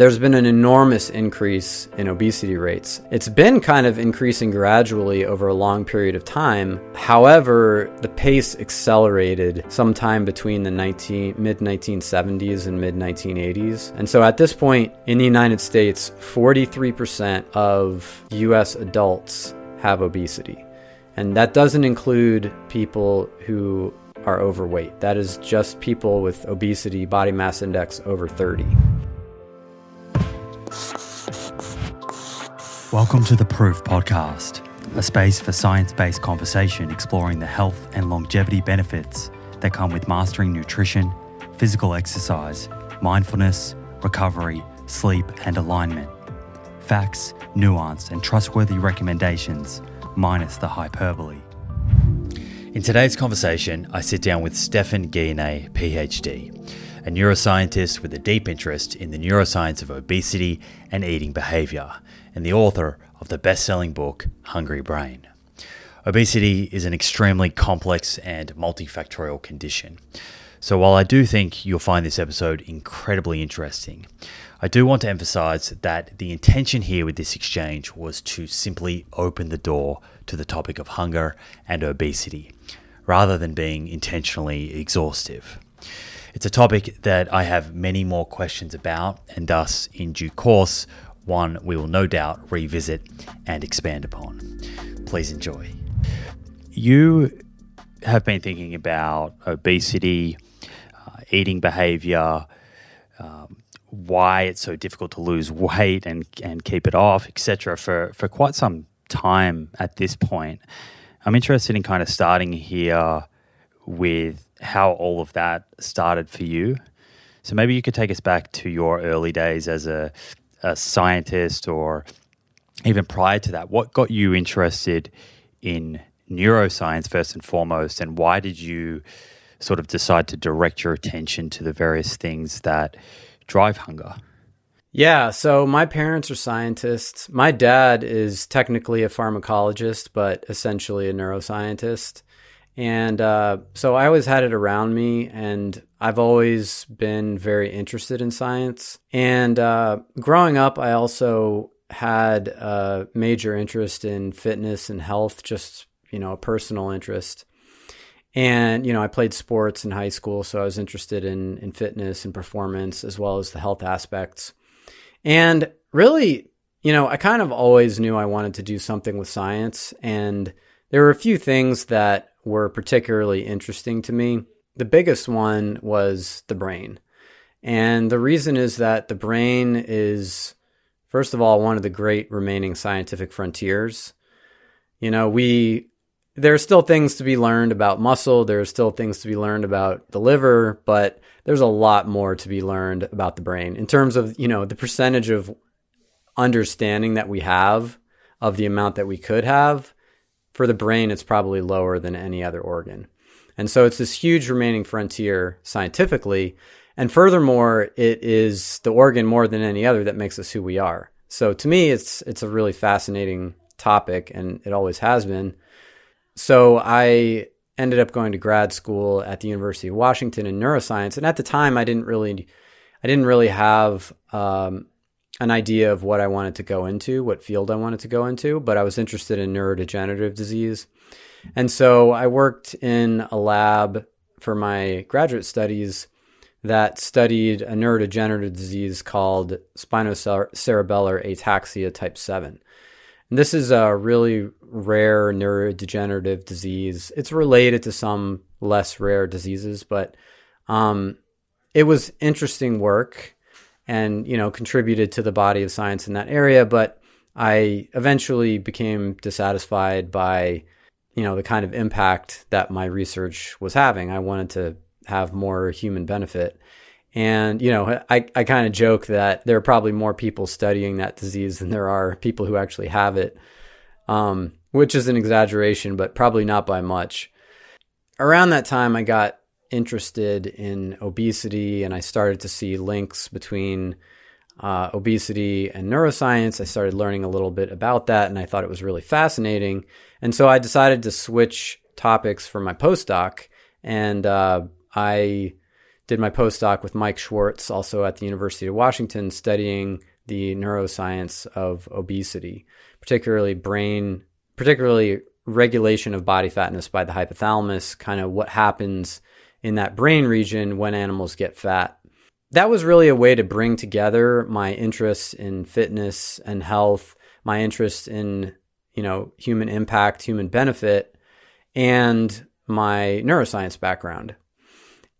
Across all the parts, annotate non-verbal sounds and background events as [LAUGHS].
there's been an enormous increase in obesity rates. It's been kind of increasing gradually over a long period of time. However, the pace accelerated sometime between the 19, mid 1970s and mid 1980s. And so at this point in the United States, 43% of US adults have obesity. And that doesn't include people who are overweight. That is just people with obesity body mass index over 30. Welcome to the Proof Podcast, a space for science based conversation exploring the health and longevity benefits that come with mastering nutrition, physical exercise, mindfulness, recovery, sleep, and alignment. Facts, nuance, and trustworthy recommendations, minus the hyperbole. In today's conversation, I sit down with Stephan Guyenet, PhD, neuroscientist with a deep interest in the neuroscience of obesity and eating behavior and the author of the best selling book, Hungry Brain. Obesity is an extremely complex and multifactorial condition. So, while I do think you'll find this episode incredibly interesting, I do want to emphasize that the intention here with this exchange was to simply open the door to the topic of hunger and obesity, rather than being intentionally exhaustive. It's a topic that I have many more questions about, and thus, in due course, one we will no doubt revisit and expand upon. Please enjoy. You have been thinking about obesity, uh, eating behavior, um, why it's so difficult to lose weight and, and keep it off, etc., for, for quite some time at this point. I'm interested in kind of starting here with how all of that started for you. So maybe you could take us back to your early days as a a scientist or even prior to that, what got you interested in neuroscience first and foremost, and why did you sort of decide to direct your attention to the various things that drive hunger? Yeah, so my parents are scientists. My dad is technically a pharmacologist, but essentially a neuroscientist. And uh, so I always had it around me, and I've always been very interested in science. And uh, growing up, I also had a major interest in fitness and health, just, you know, a personal interest. And, you know, I played sports in high school, so I was interested in, in fitness and performance as well as the health aspects. And really, you know, I kind of always knew I wanted to do something with science. And there were a few things that were particularly interesting to me. The biggest one was the brain. And the reason is that the brain is, first of all, one of the great remaining scientific frontiers. You know, we, there are still things to be learned about muscle, there are still things to be learned about the liver, but there's a lot more to be learned about the brain in terms of, you know, the percentage of understanding that we have of the amount that we could have for the brain, it's probably lower than any other organ. And so it's this huge remaining frontier scientifically. And furthermore, it is the organ more than any other that makes us who we are. So to me, it's it's a really fascinating topic, and it always has been. So I ended up going to grad school at the University of Washington in neuroscience, and at the time, I didn't really, I didn't really have um, an idea of what I wanted to go into, what field I wanted to go into, but I was interested in neurodegenerative disease. And so I worked in a lab for my graduate studies that studied a neurodegenerative disease called spinocerebellar ataxia type 7. And this is a really rare neurodegenerative disease. It's related to some less rare diseases, but um, it was interesting work and you know contributed to the body of science in that area but i eventually became dissatisfied by you know the kind of impact that my research was having. I wanted to have more human benefit. And you know i, I kind of joke that there are probably more people studying that disease than there are people who actually have it um, which is an exaggeration but probably not by much. Around that time i got interested in obesity and I started to see links between uh, obesity and neuroscience. I started learning a little bit about that and I thought it was really fascinating. And so I decided to switch topics for my postdoc and uh, I did my postdoc with Mike Schwartz, also at the University of Washington, studying the neuroscience of obesity, particularly brain, particularly regulation of body fatness by the hypothalamus, kind of what happens in that brain region when animals get fat. That was really a way to bring together my interests in fitness and health, my interest in, you know, human impact, human benefit, and my neuroscience background.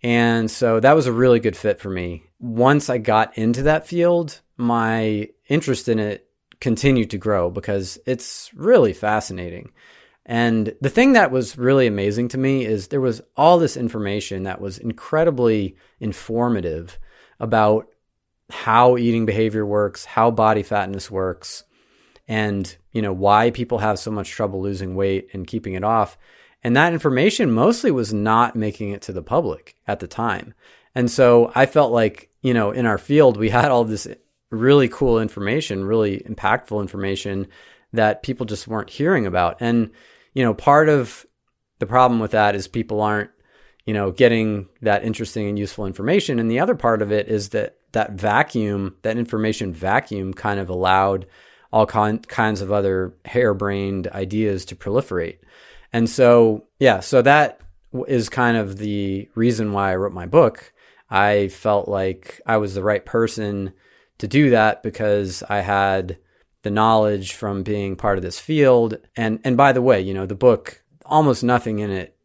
And so that was a really good fit for me. Once I got into that field, my interest in it continued to grow because it's really fascinating. And the thing that was really amazing to me is there was all this information that was incredibly informative about how eating behavior works, how body fatness works, and you know why people have so much trouble losing weight and keeping it off. And that information mostly was not making it to the public at the time. And so I felt like, you know, in our field, we [LAUGHS] had all this really cool information, really impactful information that people just weren't hearing about. And, you know, part of the problem with that is people aren't, you know, getting that interesting and useful information. And the other part of it is that that vacuum, that information vacuum kind of allowed all con- kinds of other harebrained ideas to proliferate. And so, yeah, so that is kind of the reason why I wrote my book. I felt like I was the right person to do that because I had the knowledge from being part of this field. And and by the way, you know, the book almost nothing in it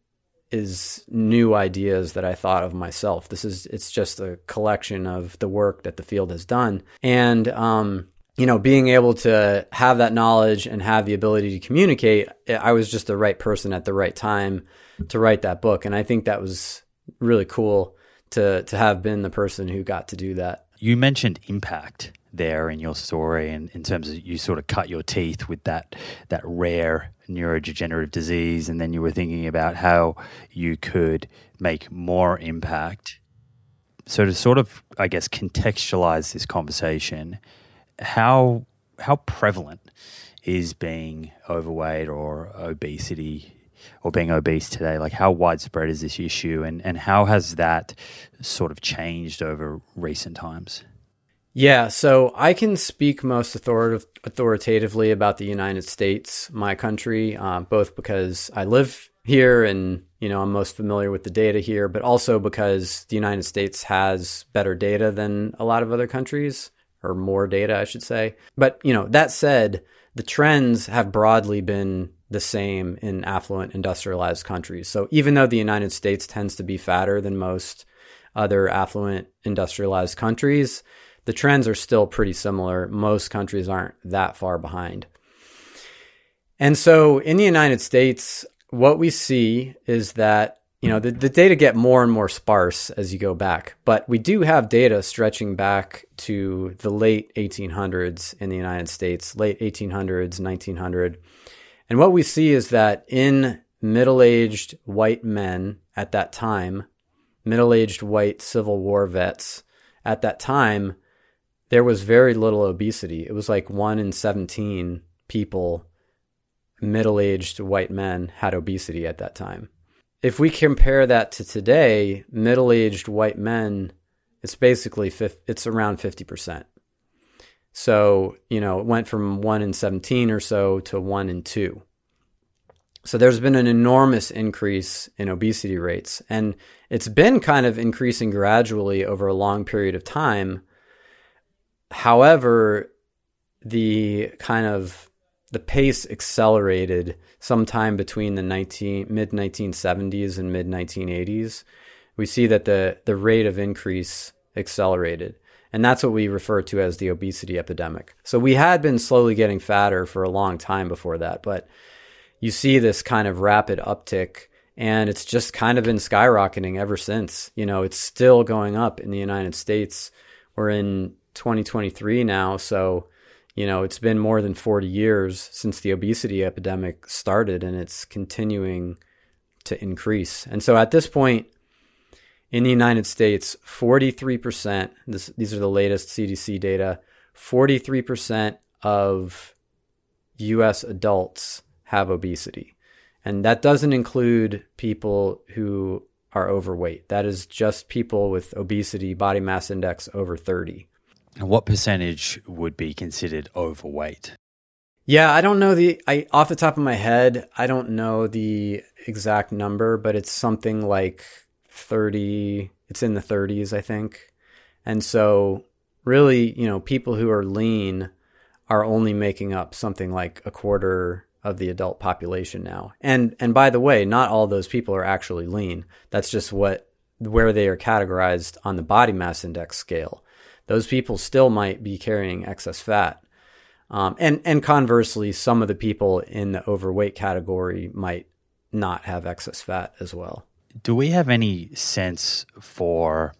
is new ideas that I thought of myself. This is it's just a collection of the work that the field has done. And um you know, being able to have that knowledge and have the ability to communicate, I was just the right person at the right time to write that book. And I think that was really cool to to have been the person who got to do that. You mentioned impact there in your story and in terms of you sort of cut your teeth with that that rare neurodegenerative disease and then you were thinking about how you could make more impact. So to sort of I guess contextualize this conversation, how how prevalent is being overweight or obesity or being obese today? Like, how widespread is this issue, and and how has that sort of changed over recent times? Yeah, so I can speak most authoritative, authoritatively about the United States, my country, uh, both because I live here and you know I'm most familiar with the data here, but also because the United States has better data than a lot of other countries or more data, I should say. But, you know, that said, the trends have broadly been the same in affluent industrialized countries. So even though the United States tends to be fatter than most other affluent industrialized countries, the trends are still pretty similar. Most countries aren't that far behind. And so in the United States, what we see is that you know the, the data get more and more sparse as you go back but we do have data stretching back to the late 1800s in the united states late 1800s 1900 and what we see is that in middle-aged white men at that time middle-aged white civil war vets at that time there was very little obesity it was like 1 in 17 people middle-aged white men had obesity at that time if we compare that to today, middle-aged white men, it's basically it's around 50%. So, you know, it went from 1 in 17 or so to 1 in 2. So there's been an enormous increase in obesity rates and it's been kind of increasing gradually over a long period of time. However, the kind of the pace accelerated sometime between the 19, mid 1970s and mid 1980s. We see that the, the rate of increase accelerated. And that's what we refer to as the obesity epidemic. So we had been slowly getting fatter for a long time before that, but you see this kind of rapid uptick and it's just kind of been skyrocketing ever since. You know, it's still going up in the United States. We're in 2023 now, so you know, it's been more than 40 years since the obesity epidemic started and it's continuing to increase. And so at this point in the United States, 43%, this, these are the latest CDC data, 43% of US adults have obesity. And that doesn't include people who are overweight. That is just people with obesity, body mass index over 30. And what percentage would be considered overweight? Yeah, I don't know the I off the top of my head, I don't know the exact number, but it's something like 30, it's in the 30s, I think. And so really, you know, people who are lean are only making up something like a quarter of the adult population now. And and by the way, not all those people are actually lean. That's just what where they are categorized on the body mass index scale. Those people still might be carrying excess fat. Um, and and conversely, some of the people in the overweight category might not have excess fat as well. Do we have any sense for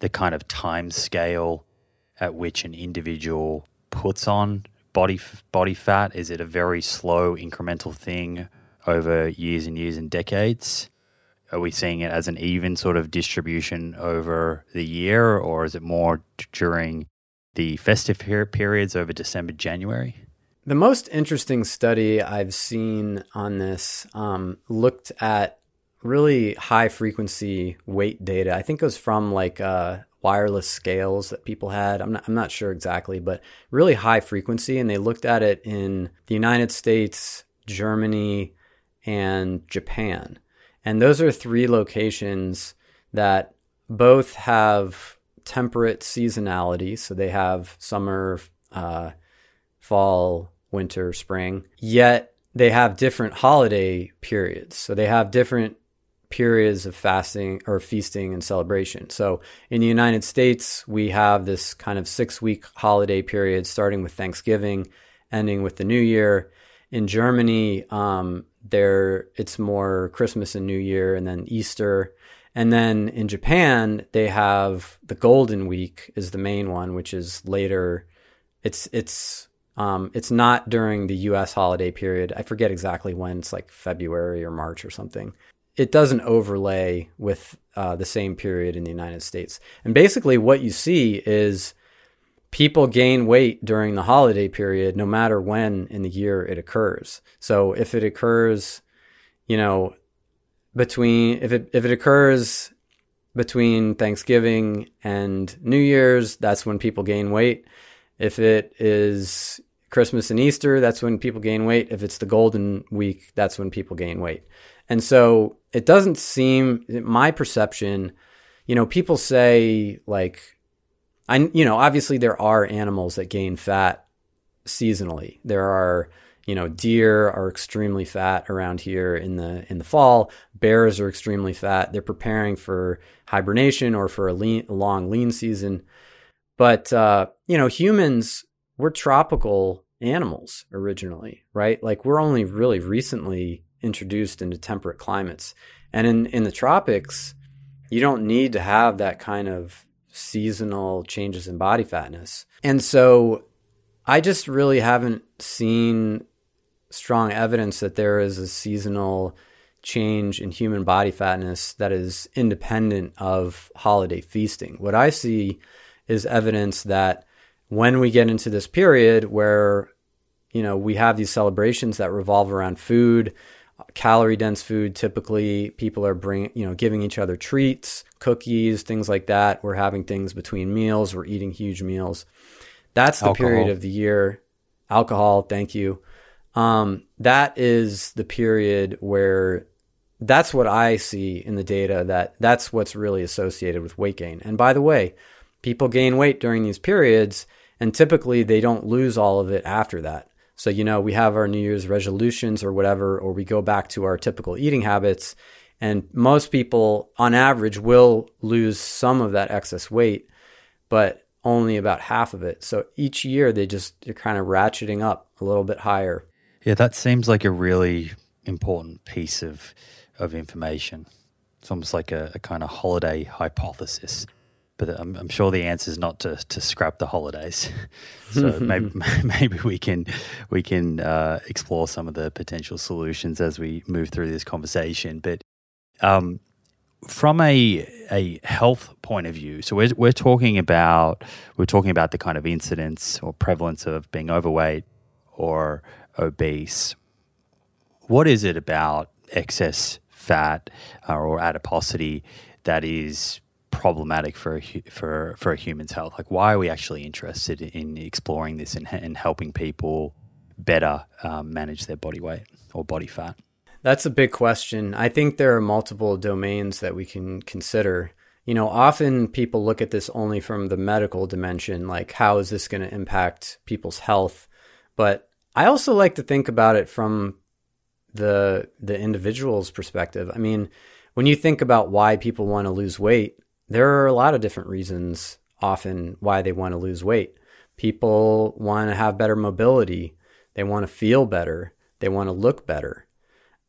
the kind of time scale at which an individual puts on body body fat? Is it a very slow incremental thing over years and years and decades? Are we seeing it as an even sort of distribution over the year, or is it more during the festive periods over December, January? The most interesting study I've seen on this um, looked at really high frequency weight data. I think it was from like uh, wireless scales that people had. I'm not, I'm not sure exactly, but really high frequency. And they looked at it in the United States, Germany, and Japan. And those are three locations that both have temperate seasonality. So they have summer, uh, fall, winter, spring, yet they have different holiday periods. So they have different periods of fasting or feasting and celebration. So in the United States, we have this kind of six week holiday period starting with Thanksgiving, ending with the New Year. In Germany, um, there it's more Christmas and New Year, and then Easter. And then in Japan, they have the Golden Week is the main one, which is later. It's it's um, it's not during the U.S. holiday period. I forget exactly when. It's like February or March or something it doesn't overlay with uh, the same period in the United States. And basically, what you see is people gain weight during the holiday period, no matter when in the year it occurs. So if it occurs, you know, between if it if it occurs between Thanksgiving and New Year's, that's when people gain weight. If it is Christmas and Easter, that's when people gain weight. If it's the Golden Week, that's when people gain weight. And so it doesn't seem, my perception, you know, people say like, I, you know, obviously there are animals that gain fat seasonally. There are, you know, deer are extremely fat around here in the in the fall. Bears are extremely fat. They're preparing for hibernation or for a, lean, long lean season. But uh, you know, humans we're tropical animals originally, right? Like we're only really recently introduced into temperate climates. And in, in the tropics, you don't need to have that kind of seasonal changes in body fatness. And so I just really haven't seen strong evidence that there is a seasonal change in human body fatness that is independent of holiday feasting. What I see is evidence that when we get into this period where you know we have these celebrations that revolve around food calorie dense food typically people are bringing you know giving each other treats cookies things like that. We're having things between meals. We're eating huge meals. That's the alcohol. period of the year. Alcohol thank you. Um, that is the period where that's what i see in the data that that's what's really associated with weight gain. And by the way people gain weight during these periods and typically they don't lose all of it after that. So, you know, we have our New Year's resolutions or whatever, or we go back to our typical eating habits. And most people, on average, will lose some of that excess weight, but only about half of it. So each year they just, they're kind of ratcheting up a little bit higher. Yeah, that seems like a really important piece of, of information. It's almost like a, a kind of holiday hypothesis but I'm, I'm, sure the answer is not to, to scrap the holidays. [LAUGHS] so [LAUGHS] maybe [LAUGHS] maybe we can we can uh, explore some of the potential solutions as we move through this conversation. But um, from a a health point of view, so we're we're talking about we're talking about the kind of incidence or prevalence of being overweight or obese. What is it about excess fat uh, or adiposity that is problematic for a, for for a human's health? Like, why are we actually interested in exploring this and, and helping people better um, manage their body weight or body fat? That's a big question. I think there are multiple domains that we can consider. You know, often people look at this only from the medical dimension, like how is this going to impact people's health? But I also like to think about it from the the individual's perspective. I mean, when you think about why people want to lose weight, there are a lot of different reasons often why they want to lose weight. People want to have better mobility, they want to feel better, they want to look better.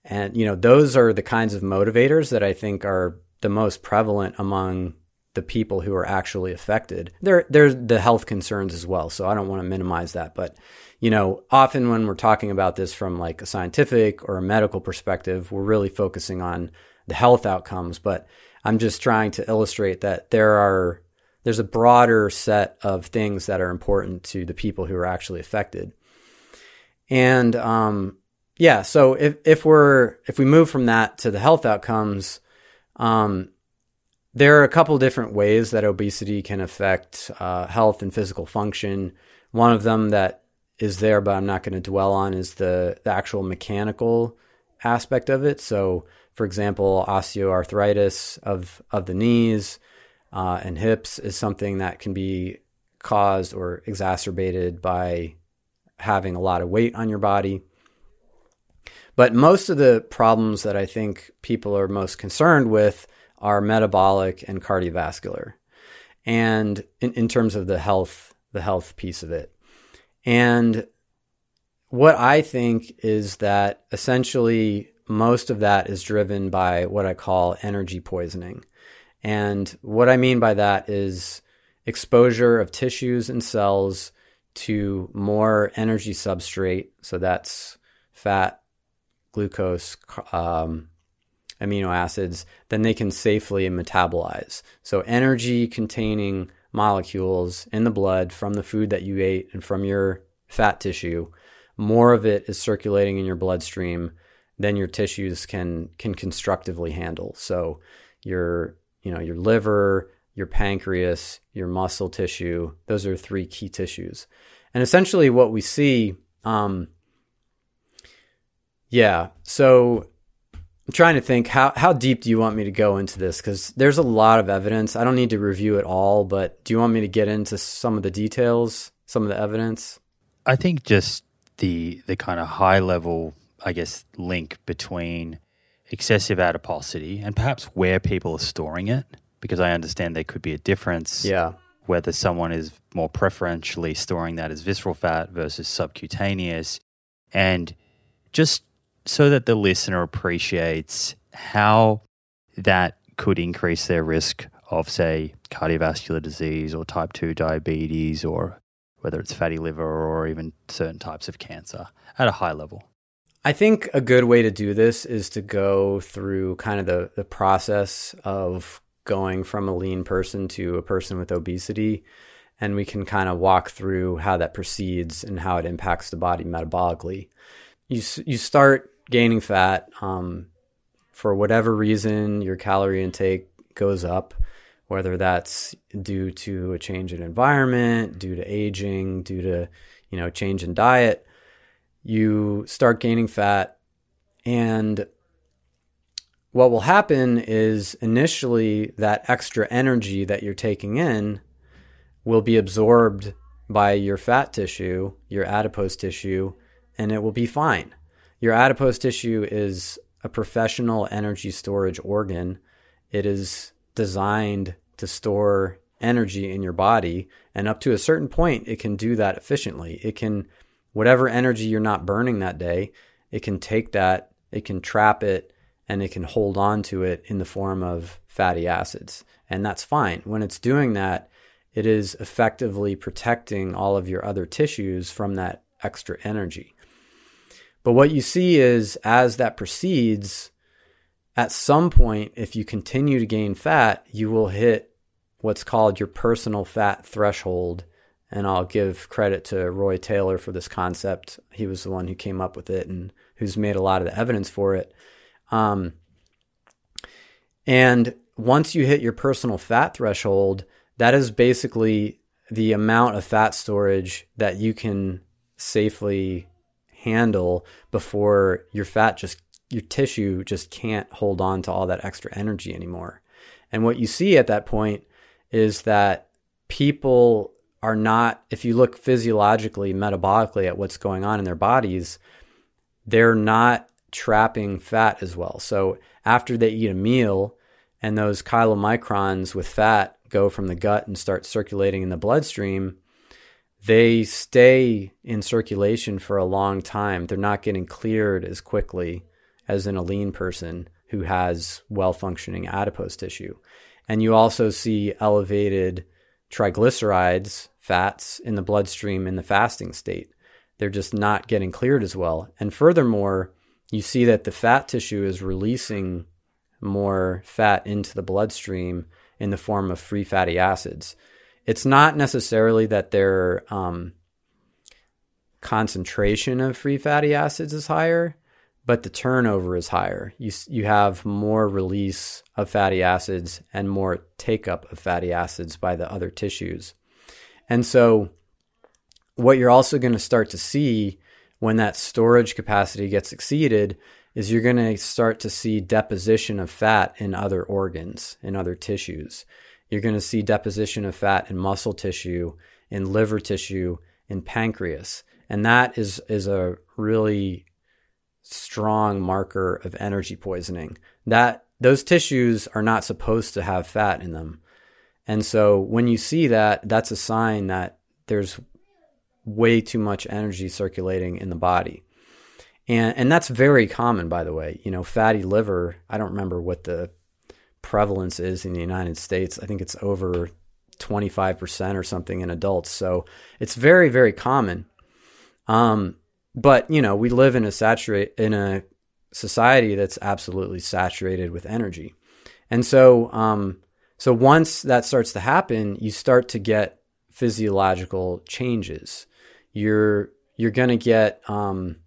And you know, those are the kinds of motivators that I think are the most prevalent among the people who are actually affected. There there's the health concerns as well, so I don't want to minimize that, but you know, often when we're talking about this from like a scientific or a medical perspective, we're really focusing on the health outcomes, but I'm just trying to illustrate that there are there's a broader set of things that are important to the people who are actually affected. And um, yeah, so if if we're if we move from that to the health outcomes, um, there are a couple different ways that obesity can affect uh, health and physical function. One of them that is there, but I'm not going to dwell on is the the actual mechanical aspect of it. So, for example, osteoarthritis of of the knees uh, and hips is something that can be caused or exacerbated by having a lot of weight on your body. But most of the problems that I think people are most concerned with are metabolic and cardiovascular, and in, in terms of the health the health piece of it. And what I think is that essentially most of that is driven by what I call energy poisoning. And what I mean by that is exposure of tissues and cells to more energy substrate. So that's fat, glucose, um, amino acids, then they can safely metabolize. So energy containing molecules in the blood from the food that you ate and from your fat tissue, more of it is circulating in your bloodstream than your tissues can can constructively handle. So your you know your liver, your pancreas, your muscle tissue, those are three key tissues. And essentially what we see um yeah, so I'm trying to think how how deep do you want me to go into this because there's a lot of evidence. I don't need to review it all, but do you want me to get into some of the details, some of the evidence? I think just the the kind of high level, I guess, link between excessive adiposity and perhaps where people are storing it, because I understand there could be a difference. Yeah. Whether someone is more preferentially storing that as visceral fat versus subcutaneous, and just so that the listener appreciates how that could increase their risk of, say, cardiovascular disease or type 2 diabetes or whether it's fatty liver or even certain types of cancer at a high level? I think a good way to do this is to go through kind of the, the process of going from a lean person to a person with obesity. And we can kind of walk through how that proceeds and how it impacts the body metabolically. You, you start gaining fat um, for whatever reason, your calorie intake goes up, whether that's due to a change in environment, due to aging, due to you know change in diet. You start gaining fat, and what will happen is initially that extra energy that you're taking in will be absorbed by your fat tissue, your adipose tissue, and it will be fine. Your adipose tissue is a professional energy storage organ. It is designed to store energy in your body. And up to a certain point, it can do that efficiently. It can, whatever energy you're not burning that day, it can take that, it can trap it, and it can hold on to it in the form of fatty acids. And that's fine. When it's doing that, it is effectively protecting all of your other tissues from that extra energy. But what you see is as that proceeds, at some point, if you continue to gain fat, you will hit what's called your personal fat threshold. And I'll give credit to Roy Taylor for this concept. He was the one who came up with it and who's made a lot of the evidence for it. Um, And once you hit your personal fat threshold, that is basically the amount of fat storage that you can safely handle before your fat just your tissue just can't hold on to all that extra energy anymore. And what you see at that point is that people are not, if you look physiologically, metabolically at what's going on in their bodies, they're not trapping fat as well. So after they eat a meal and those chylomicrons with fat go from the gut and start circulating in the bloodstream, they stay in circulation for a long time. They're not getting cleared as quickly as in a lean person who has well functioning adipose tissue. And you also see elevated triglycerides, fats in the bloodstream in the fasting state. They're just not getting cleared as well. And furthermore, you see that the fat tissue is releasing more fat into the bloodstream in the form of free fatty acids. It's not necessarily that their um, concentration of free fatty acids is higher, but the turnover is higher. You you have more release of fatty acids and more take up of fatty acids by the other tissues. And so what you're also going to start to see when that storage capacity gets exceeded is you're going to start to see deposition of fat in other organs, in other tissues. You're going to see deposition of fat in muscle tissue, in liver tissue, in pancreas. And that is, is a really strong marker of energy poisoning. That those tissues are not supposed to have fat in them. And so when you see that, that's a sign that there's way too much energy circulating in the body. And and that's very common by the way. You know, fatty liver, I don't remember what the prevalence is in the United States. I think it's over 25% or something in adults. So it's very very common. Um but you know we live in a saturate in a society that's absolutely saturated with energy and so um, so once that starts to happen you start to get physiological changes you're you're going to get um,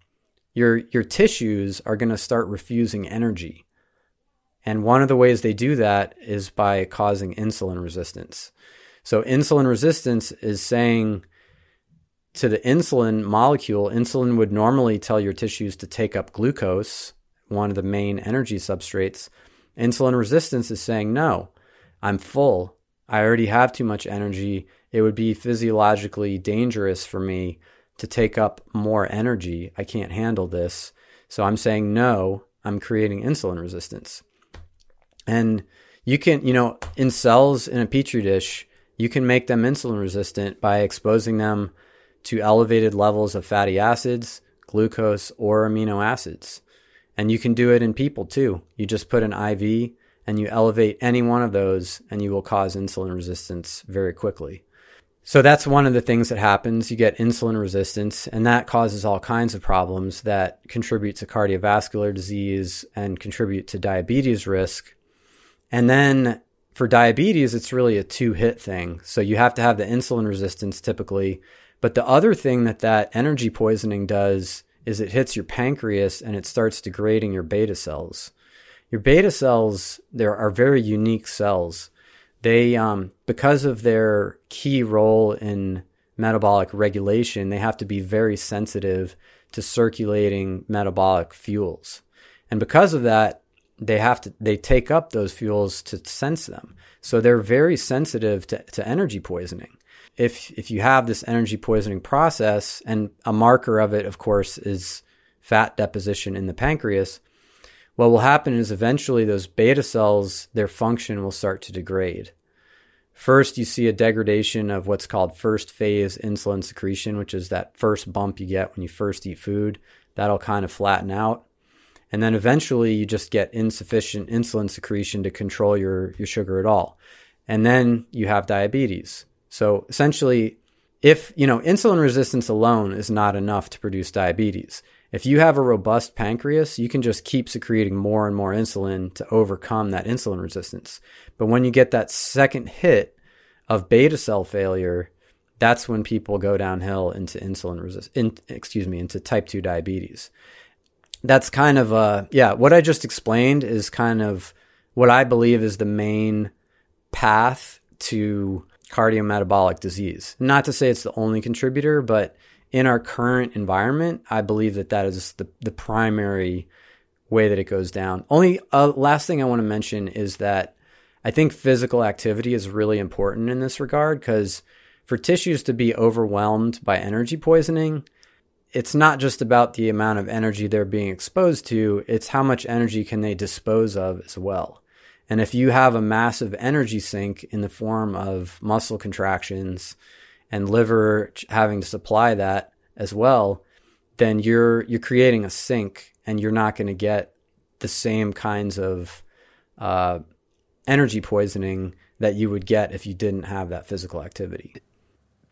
your your tissues are going to start refusing energy and one of the ways they do that is by causing insulin resistance so insulin resistance is saying to the insulin molecule, insulin would normally tell your tissues to take up glucose, one of the main energy substrates. Insulin resistance is saying, no, I'm full. I already have too much energy. It would be physiologically dangerous for me to take up more energy. I can't handle this. So I'm saying, no, I'm creating insulin resistance. And you can, you know, in cells in a petri dish, you can make them insulin resistant by exposing them to elevated levels of fatty acids, glucose, or amino acids. And you can do it in people too. You just put an IV and you elevate any one of those, and you will cause insulin resistance very quickly. So that's one of the things that happens. You get insulin resistance, and that causes all kinds of problems that contribute to cardiovascular disease and contribute to diabetes risk. And then for diabetes, it's really a two hit thing. So you have to have the insulin resistance typically, but the other thing that that energy poisoning does is it hits your pancreas and it starts degrading your beta cells. Your beta cells, there are very unique cells. They, um, because of their key role in metabolic regulation, they have to be very sensitive to circulating metabolic fuels. And because of that, they have to they take up those fuels to sense them. So they're very sensitive to, to energy poisoning if if you have this energy poisoning process, and a marker of it, of course, is fat deposition in the pancreas, what will happen is eventually those beta cells, their function will start to degrade. First, you see a degradation of what's called first phase insulin secretion, which is that first bump you get when you first eat food. That'll kind of flatten out. And then eventually you just get insufficient insulin secretion to control your, your sugar at all. And then you have diabetes. So essentially, if, you know, insulin resistance alone is not enough to produce diabetes. If you have a robust pancreas, you can just keep secreting more and more insulin to overcome that insulin resistance. But when you get that second hit of beta cell failure, that's when people go downhill into insulin resist in, excuse me, into type 2 diabetes. That's kind of uh yeah, what I just explained is kind of what I believe is the main path to cardiometabolic disease. Not to say it's the only contributor, but in our current environment, I believe that that is the, the primary way that it goes down. Only uh, last thing I want to mention is that I think physical activity is really important in this regard because for tissues to be overwhelmed by energy poisoning, it's not just about the amount of energy they're being exposed to, it's how much energy can they dispose of as well. And if you have a massive energy sink in the form of muscle contractions and liver having to supply that as well, then you're you're creating a sink and you're not going to get the same kinds of uh, energy poisoning that you would get if you didn't have that physical activity.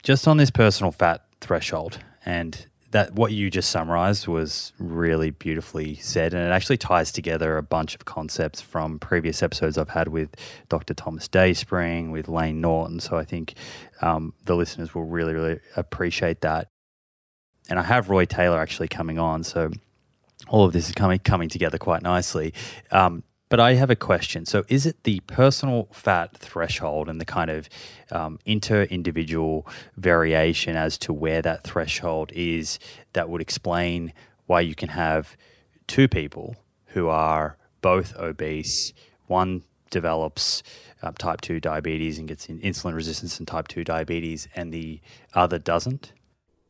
Just on this personal fat threshold and that what you just summarized was really beautifully said and it actually ties together a bunch of concepts from previous episodes I've had with Dr. Thomas Dayspring, with Layne Norton. So I think um, the listeners will really, really appreciate that. And I have Roy Taylor actually coming on. So all of this is coming coming together quite nicely. Um, but I have a question. So, is it the personal fat threshold and the kind of um, inter individual variation as to where that threshold is that would explain why you can have two people who are both obese? One develops um, type 2 diabetes and gets insulin resistance and type 2 diabetes, and the other doesn't?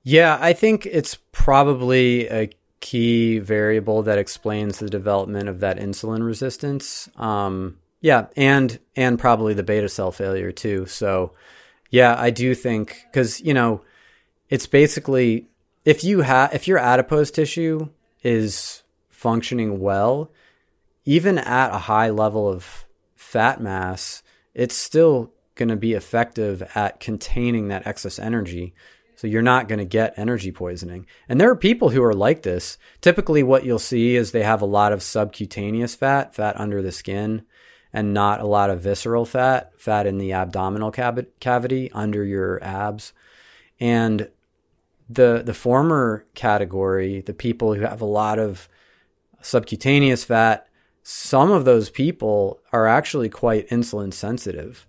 Yeah, I think it's probably a key variable that explains the development of that insulin resistance. Um, yeah, and and probably the beta cell failure too. So, yeah, I do think because you know, it's basically if you have if your adipose tissue is functioning well, even at a high level of fat mass, it's still going to be effective at containing that excess energy. So you're not going to get energy poisoning. And there are people who are like this. Typically, what you'll see is they have a lot of subcutaneous fat, fat under the skin, and not a lot of visceral fat, fat in the abdominal cavity under your abs. And the the former category, the people who have a lot of subcutaneous fat, some of those people are actually quite insulin sensitive.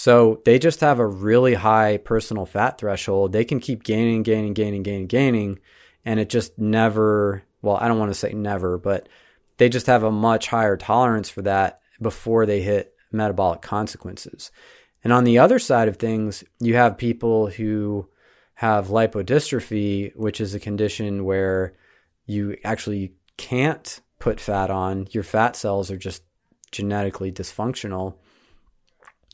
So they just have a really high personal fat threshold. They can keep gaining, gaining, gaining, gaining, gaining, and it just never, well, I don't want to say never, but they just have a much higher tolerance for that before they hit metabolic consequences. And on the other side of things, you have people who have lipodystrophy, which is a condition where you actually can't put fat on. Your fat cells are just genetically dysfunctional.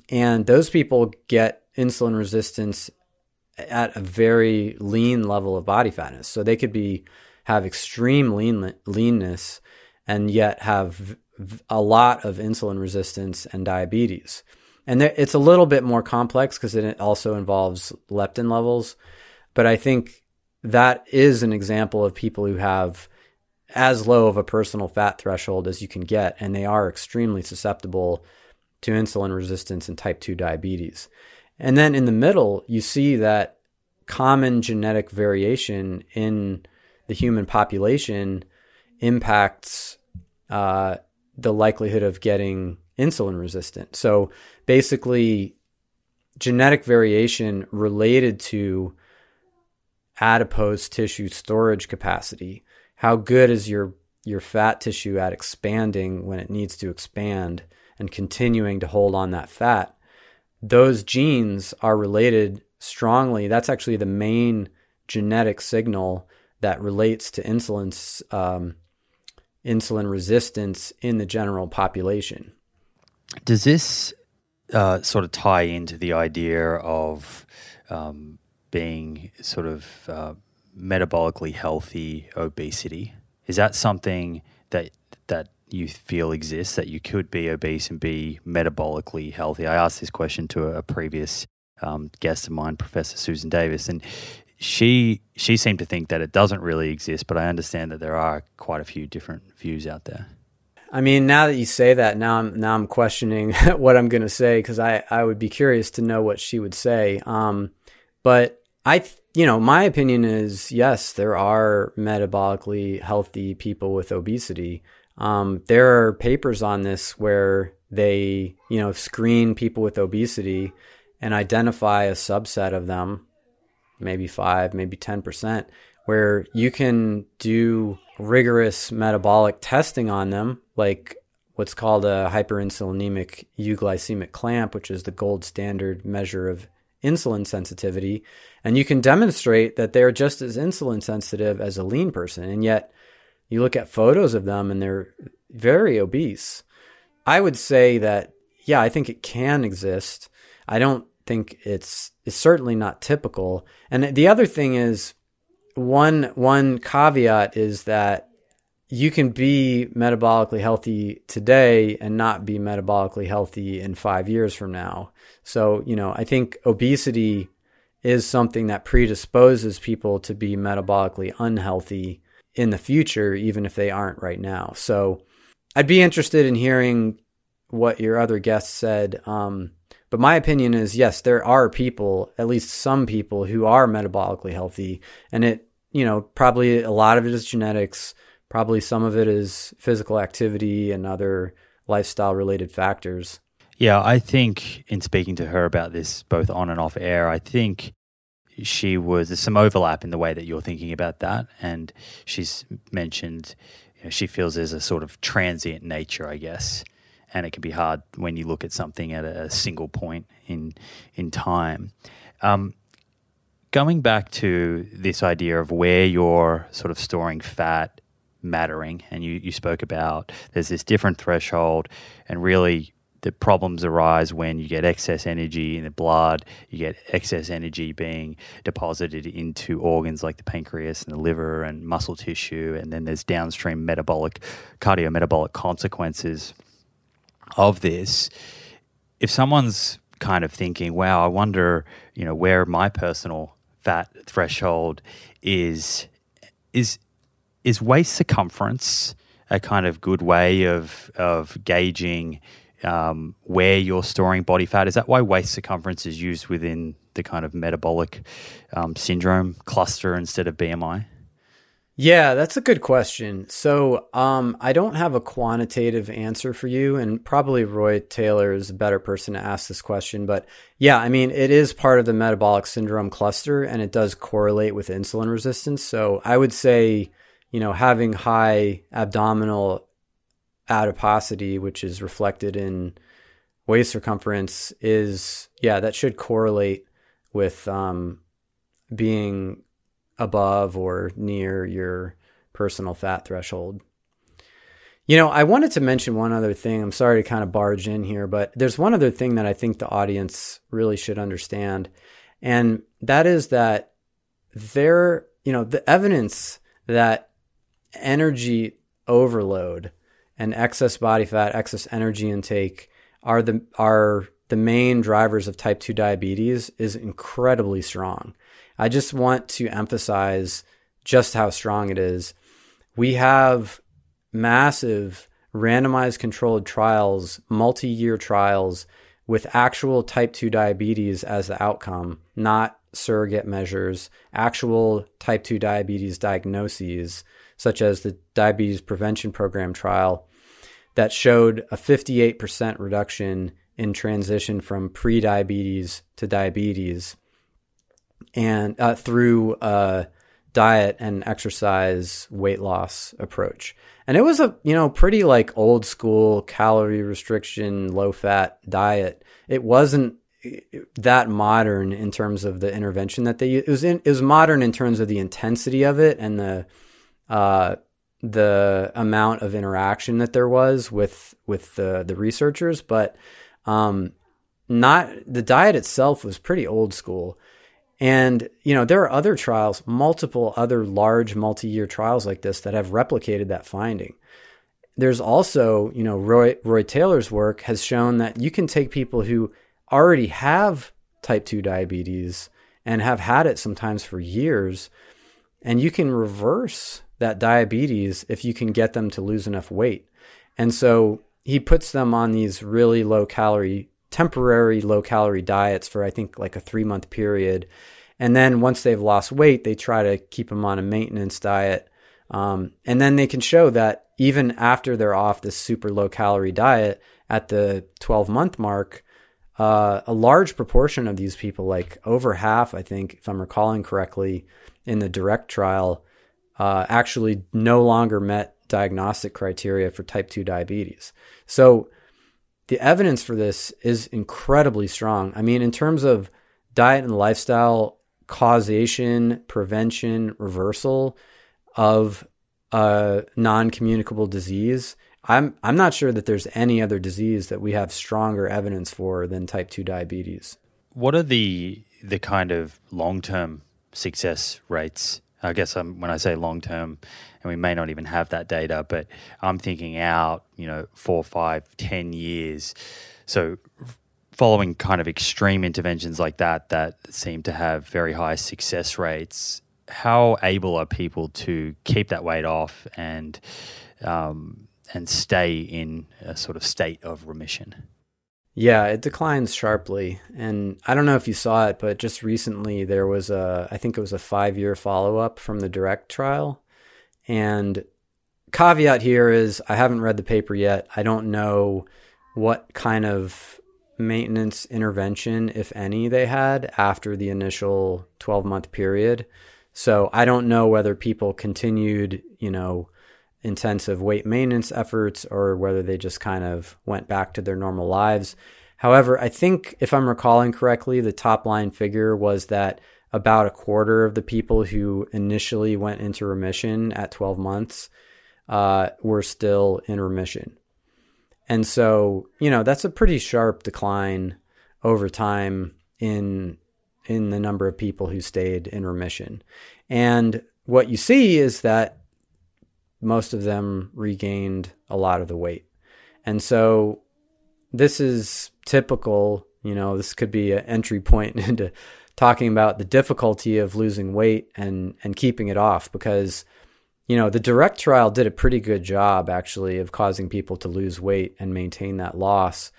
And those people get insulin resistance at a very lean level of body fatness. So they could be have extreme lean leanness and yet have a lot of insulin resistance and diabetes. And there, it's a little bit more complex because it also involves leptin levels. But I think that is an example of people who have as low of a personal fat threshold as you can get, and they are extremely susceptible to insulin resistance and type 2 diabetes. And then in the middle, you see that common genetic variation in the human population impacts uh, the likelihood of getting insulin resistant. So basically, genetic variation related to adipose tissue storage capacity. How good is your your fat tissue at expanding when it needs to expand? And continuing to hold on that fat, those genes are related strongly. That's actually the main genetic signal that relates to insulin um, insulin resistance in the general population. Does this uh, sort of tie into the idea of um, being sort of uh, metabolically healthy obesity? Is that something that that you feel exists that you could be obese and be metabolically healthy? I asked this question to a, previous um, guest of mine, Professor Susan Davis, and she she seemed to think that it doesn't really exist. But I understand that there are quite a few different views out there. I mean, now that you say that, now I'm now I'm questioning [LAUGHS] what I'm going to say because I I would be curious to know what she would say. Um, but I you know my opinion is yes, there are metabolically healthy people with obesity. Um, there are papers on this where they, you know, screen people with obesity and identify a subset of them, maybe five, maybe 10%, where you can do rigorous metabolic testing on them, like what's called a hyperinsulinemic euglycemic clamp, which is the gold standard measure of insulin sensitivity. And you can demonstrate that they're just as insulin sensitive as a lean person. And yet, you look at photos of them and they're very obese. I would say that, yeah, I think it can exist. I don't think it's it's certainly not typical. And the other thing is one one caveat is that you can be metabolically healthy today and not be metabolically healthy in 5 years from now. So, you know, I think obesity is something that predisposes people to be metabolically unhealthy in the future even if they aren't right now. So, I'd be interested in hearing what your other guests said um, but my opinion is yes, there are people, at least some people, who are metabolically healthy. And it, you know, probably a lot of it is genetics, probably some of it is physical activity and other lifestyle related factors. Yeah, I think in speaking to her about this, both on and off air, I think she was there's some overlap in the way that you're thinking about that. And she's mentioned you know, she feels there's a sort of transient nature, I guess and it can be hard when you look at something at a single point in in time. Um, going back to this idea of where you're sort of storing fat mattering, and you, you spoke about there's this different threshold, and really the problems arise when you get excess energy in the blood, you get excess energy being deposited into organs like the pancreas and the liver and muscle tissue, and then there's downstream metabolic, cardiometabolic consequences of this, if someone's kind of thinking, wow, I wonder, you know, where my personal fat threshold is, is, is waist circumference a kind of good way of, of gauging um, where you're storing body fat? Is that why waist circumference is used within the kind of metabolic um, syndrome cluster instead of BMI? Yeah, that's a good question. So, um, I don't have a quantitative answer for you, and probably Roy Taylor is a better person to ask this question. But yeah, I mean, it is part of the metabolic syndrome cluster, and it does correlate with insulin resistance. So, I would say, you know, having high abdominal adiposity, which is reflected in waist circumference, is yeah, that should correlate with um, being above or near your personal fat threshold. You know, I wanted to mention one other thing. I'm sorry to kind of barge in here, but there's one other thing that I think the audience really should understand. And that is that there, you know, the evidence that energy overload and excess body fat, excess energy intake are the are the main drivers of type 2 diabetes is incredibly strong. I just want to emphasize just how strong it is. We have massive randomized controlled trials, multi year trials with actual type 2 diabetes as the outcome, not surrogate measures, actual type 2 diabetes diagnoses, such as the Diabetes Prevention Program trial, that showed a 58% reduction in transition from pre diabetes to diabetes and uh, through a diet and exercise weight loss approach. And it was a, you know, pretty like old school calorie restriction, low fat diet. It wasn't that modern in terms of the intervention that they it was in, it was modern in terms of the intensity of it and the uh, the amount of interaction that there was with with the the researchers but um, not the diet itself was pretty old school and, you know, there are other trials, multiple other large multi year trials like this that have replicated that finding. There's also, you know, Roy, Roy Taylor's work has shown that you can take people who already have type 2 diabetes and have had it sometimes for years, and you can reverse that diabetes if you can get them to lose enough weight. And so he puts them on these really low calorie temporary low calorie diets for I think like a three month period. And then once they've lost weight, they try to keep them on a maintenance diet. Um, and then they can show that even after they're off this super low calorie diet at the 12 month mark, uh, a large proportion of these people, like over half, I think, if I'm recalling correctly, in the DiRECT trial, uh, actually no longer met diagnostic criteria for type 2 diabetes. So the evidence for this is incredibly strong. I mean, in terms of diet and lifestyle causation, prevention, reversal of a non-communicable disease, I'm I'm not sure that there's any other disease that we have stronger evidence for than type 2 diabetes. What are the the kind of long-term success rates? I guess um, when I say long term, and we may not even have that data, but I'm thinking out, you know, four, five, ten years. So following kind of extreme interventions like that that seem to have very high success rates, how able are people to keep that weight off and um, and stay in a sort of state of remission? Yeah, it declines sharply. And I don't know if you saw it, but just recently there was a, I think it was a five year follow up from the DiRECT trial. And caveat here is I haven't read the paper yet. I don't know what kind of maintenance intervention, if any, they had after the initial 12 month period. So I don't know whether people continued, you know, intensive weight maintenance efforts or whether they just kind of went back to their normal lives. However, I think if I'm recalling correctly, the top line figure was that about a quarter of the people who initially went into remission at 12 months uh, were still in remission. And so, you know, that's a pretty sharp decline over time in in the number of people who stayed in remission. And what you see is that most of them regained a lot of the weight. And so this is typical, you know, this could be an entry point [LAUGHS] into talking about the difficulty of losing weight and and keeping it off because you know, the DiRECT trial did a pretty good job actually of causing people to lose weight and maintain that loss.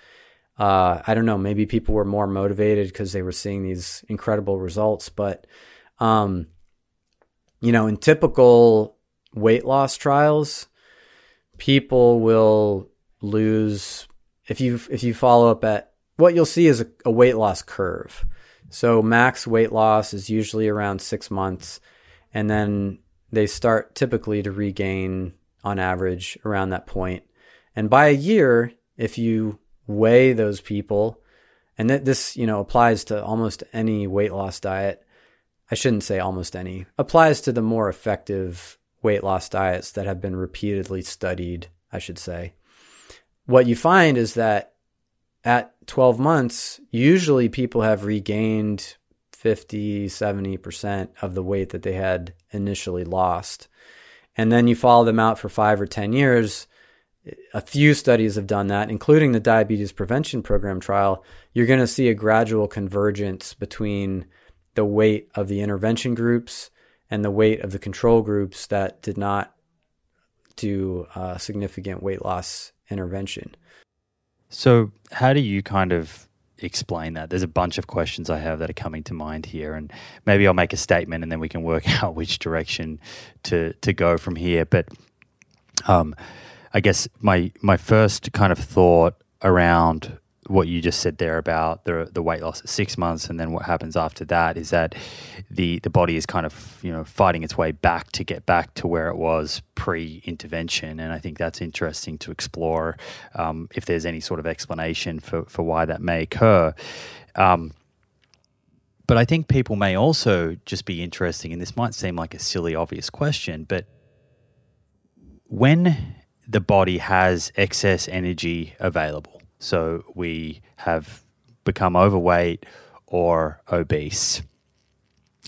Uh, I don't know, maybe people were more motivated because they were seeing these incredible results, but, um, you know, in typical weight loss trials, people will lose if you if you follow up at what you'll see is a, a weight loss curve. So max weight loss is usually around six months, and then they start typically to regain on average around that point. And by a year, if you weigh those people, and that this, you know, applies to almost any weight loss diet. I shouldn't say almost any. Applies to the more effective weight loss diets that have been repeatedly studied, I should say. What you find is that at 12 months, usually people have regained 50, 70% of the weight that they had initially lost. And then you follow them out for five or 10 years. A few studies have done that, including the Diabetes Prevention Program trial. You're going to see a gradual convergence between the weight of the intervention groups and the weight of the control groups that did not do uh, significant weight loss intervention. So, how do you kind of explain that? There's a bunch of questions I have that are coming to mind here, and maybe I'll make a statement and then we can work [LAUGHS] out which direction to to go from here. But um, I guess my my first kind of thought around what you just said there about the the weight loss at six months and then what happens after that is that the the body is kind of you know fighting its way back to get back to where it was pre intervention and I think that's interesting to explore um, if there's any sort of explanation for for why that may occur. Um, but I think people may also just be interesting, and this might seem like a silly, obvious question, but when the body has excess energy available, so we have become overweight or obese.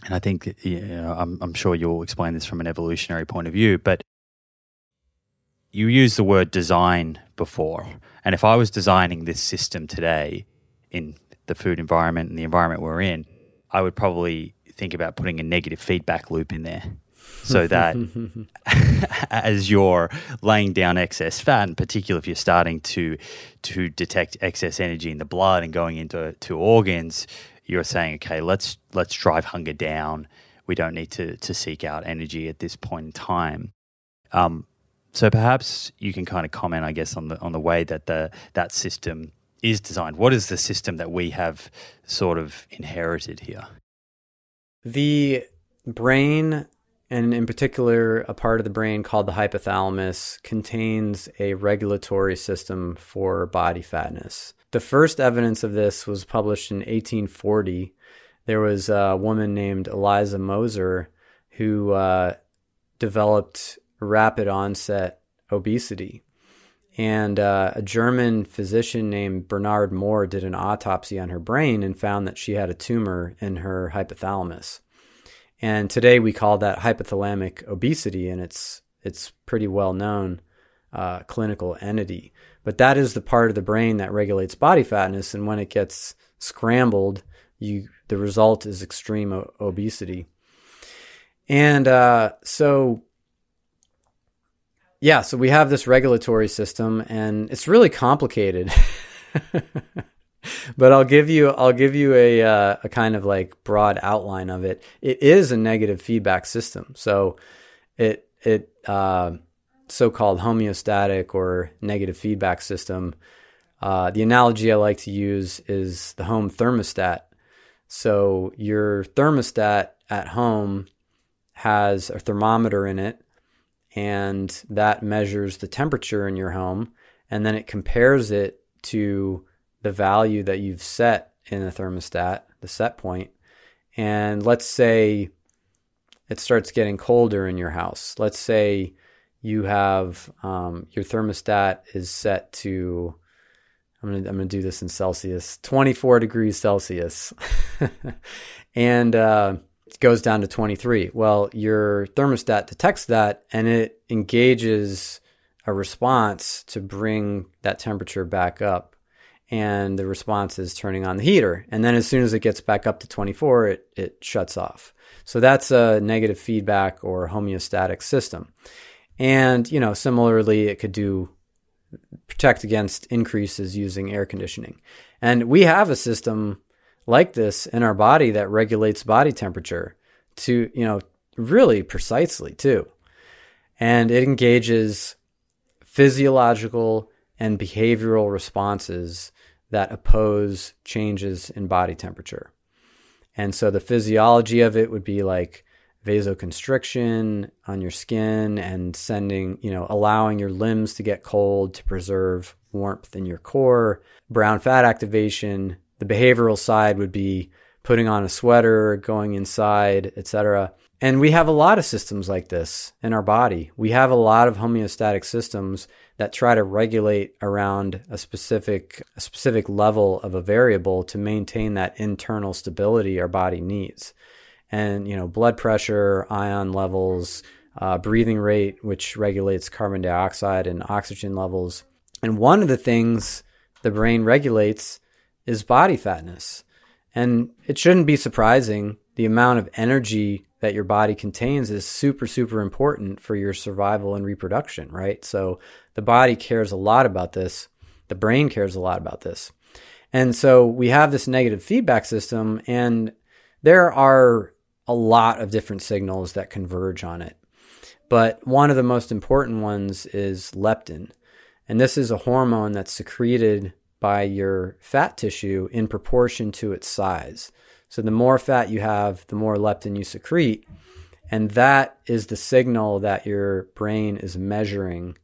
And I think, you know, I'm, I'm sure you'll explain this from an evolutionary point of view, but you used the word design before. And if I was designing this system today in the food environment and the environment we're in, I would probably think about putting a negative feedback loop in there so that [LAUGHS] as you're laying down excess fat, in particular if you're starting to to detect excess energy in the blood and going into to organs, you're saying, okay, let's let's drive hunger down. We don't need to to seek out energy at this point in time. Um, So perhaps you can kind of comment, I guess, on the on the way that the that system is designed. What is the system that we have sort of inherited here? The brain, and in particular, a part of the brain called the hypothalamus, contains a regulatory system for body fatness. The first evidence of this was published in 1840. There was a woman named Eliza Moser who uh, developed rapid onset obesity. And uh, a German physician named Bernhard Mohr did an autopsy on her brain and found that she had a tumor in her hypothalamus. And today we call that hypothalamic obesity, and it's it's pretty well known uh, clinical entity. But that is the part of the brain that regulates body fatness, and when it gets scrambled, you the result is extreme o- obesity. And uh, so yeah, so we have this regulatory system, and it's really complicated. [LAUGHS] but I'll give you I'll give you a uh, a kind of like broad outline of it. It is a negative feedback system, so it it uh, so-called homeostatic or negative feedback system. Uh, the analogy I like to use is the home thermostat. So your thermostat at home has a thermometer in it and that measures the temperature in your home and then it compares it to the value that you've set in the thermostat, the set point. And let's say it starts getting colder in your house. Let's say you have um, your thermostat is set to I'm gonna I'm gonna do this in Celsius, 24 degrees Celsius, [LAUGHS] and uh, goes down to 23. Well, your thermostat detects that and it engages a response to bring that temperature back up. And the response is turning on the heater. And then as soon as it gets back up to 24, it, it shuts off. So that's a negative feedback or homeostatic system. And, you know, similarly, it could do protect against increases using air conditioning. And we have a system like this in our body that regulates body temperature to, you know, really precisely too. And it engages physiological and behavioral responses that oppose changes in body temperature. And so the physiology of it would be like vasoconstriction on your skin and sending, you know, allowing your limbs to get cold to preserve warmth in your core, brown fat activation, the behavioral side would be putting on a sweater, going inside, etc. And we have a lot of systems like this in our body. We have a lot of homeostatic systems that try to regulate around a specific a specific level of a variable to maintain that internal stability our body needs. And you know, blood pressure, ion levels, uh, breathing rate, which regulates carbon dioxide and oxygen levels. And one of the things the brain regulates is body fatness. And it shouldn't be surprising. The amount of energy that your body contains is super, super important for your survival and reproduction, right? So the body cares a lot about this. The brain cares a lot about this. And so we have this negative feedback system, and there are a lot of different signals that converge on it. But one of the most important ones is leptin. And this is a hormone that's secreted by your fat tissue in proportion to its size. So the more fat you have, the more leptin you secrete. And that is the signal that your brain is measuring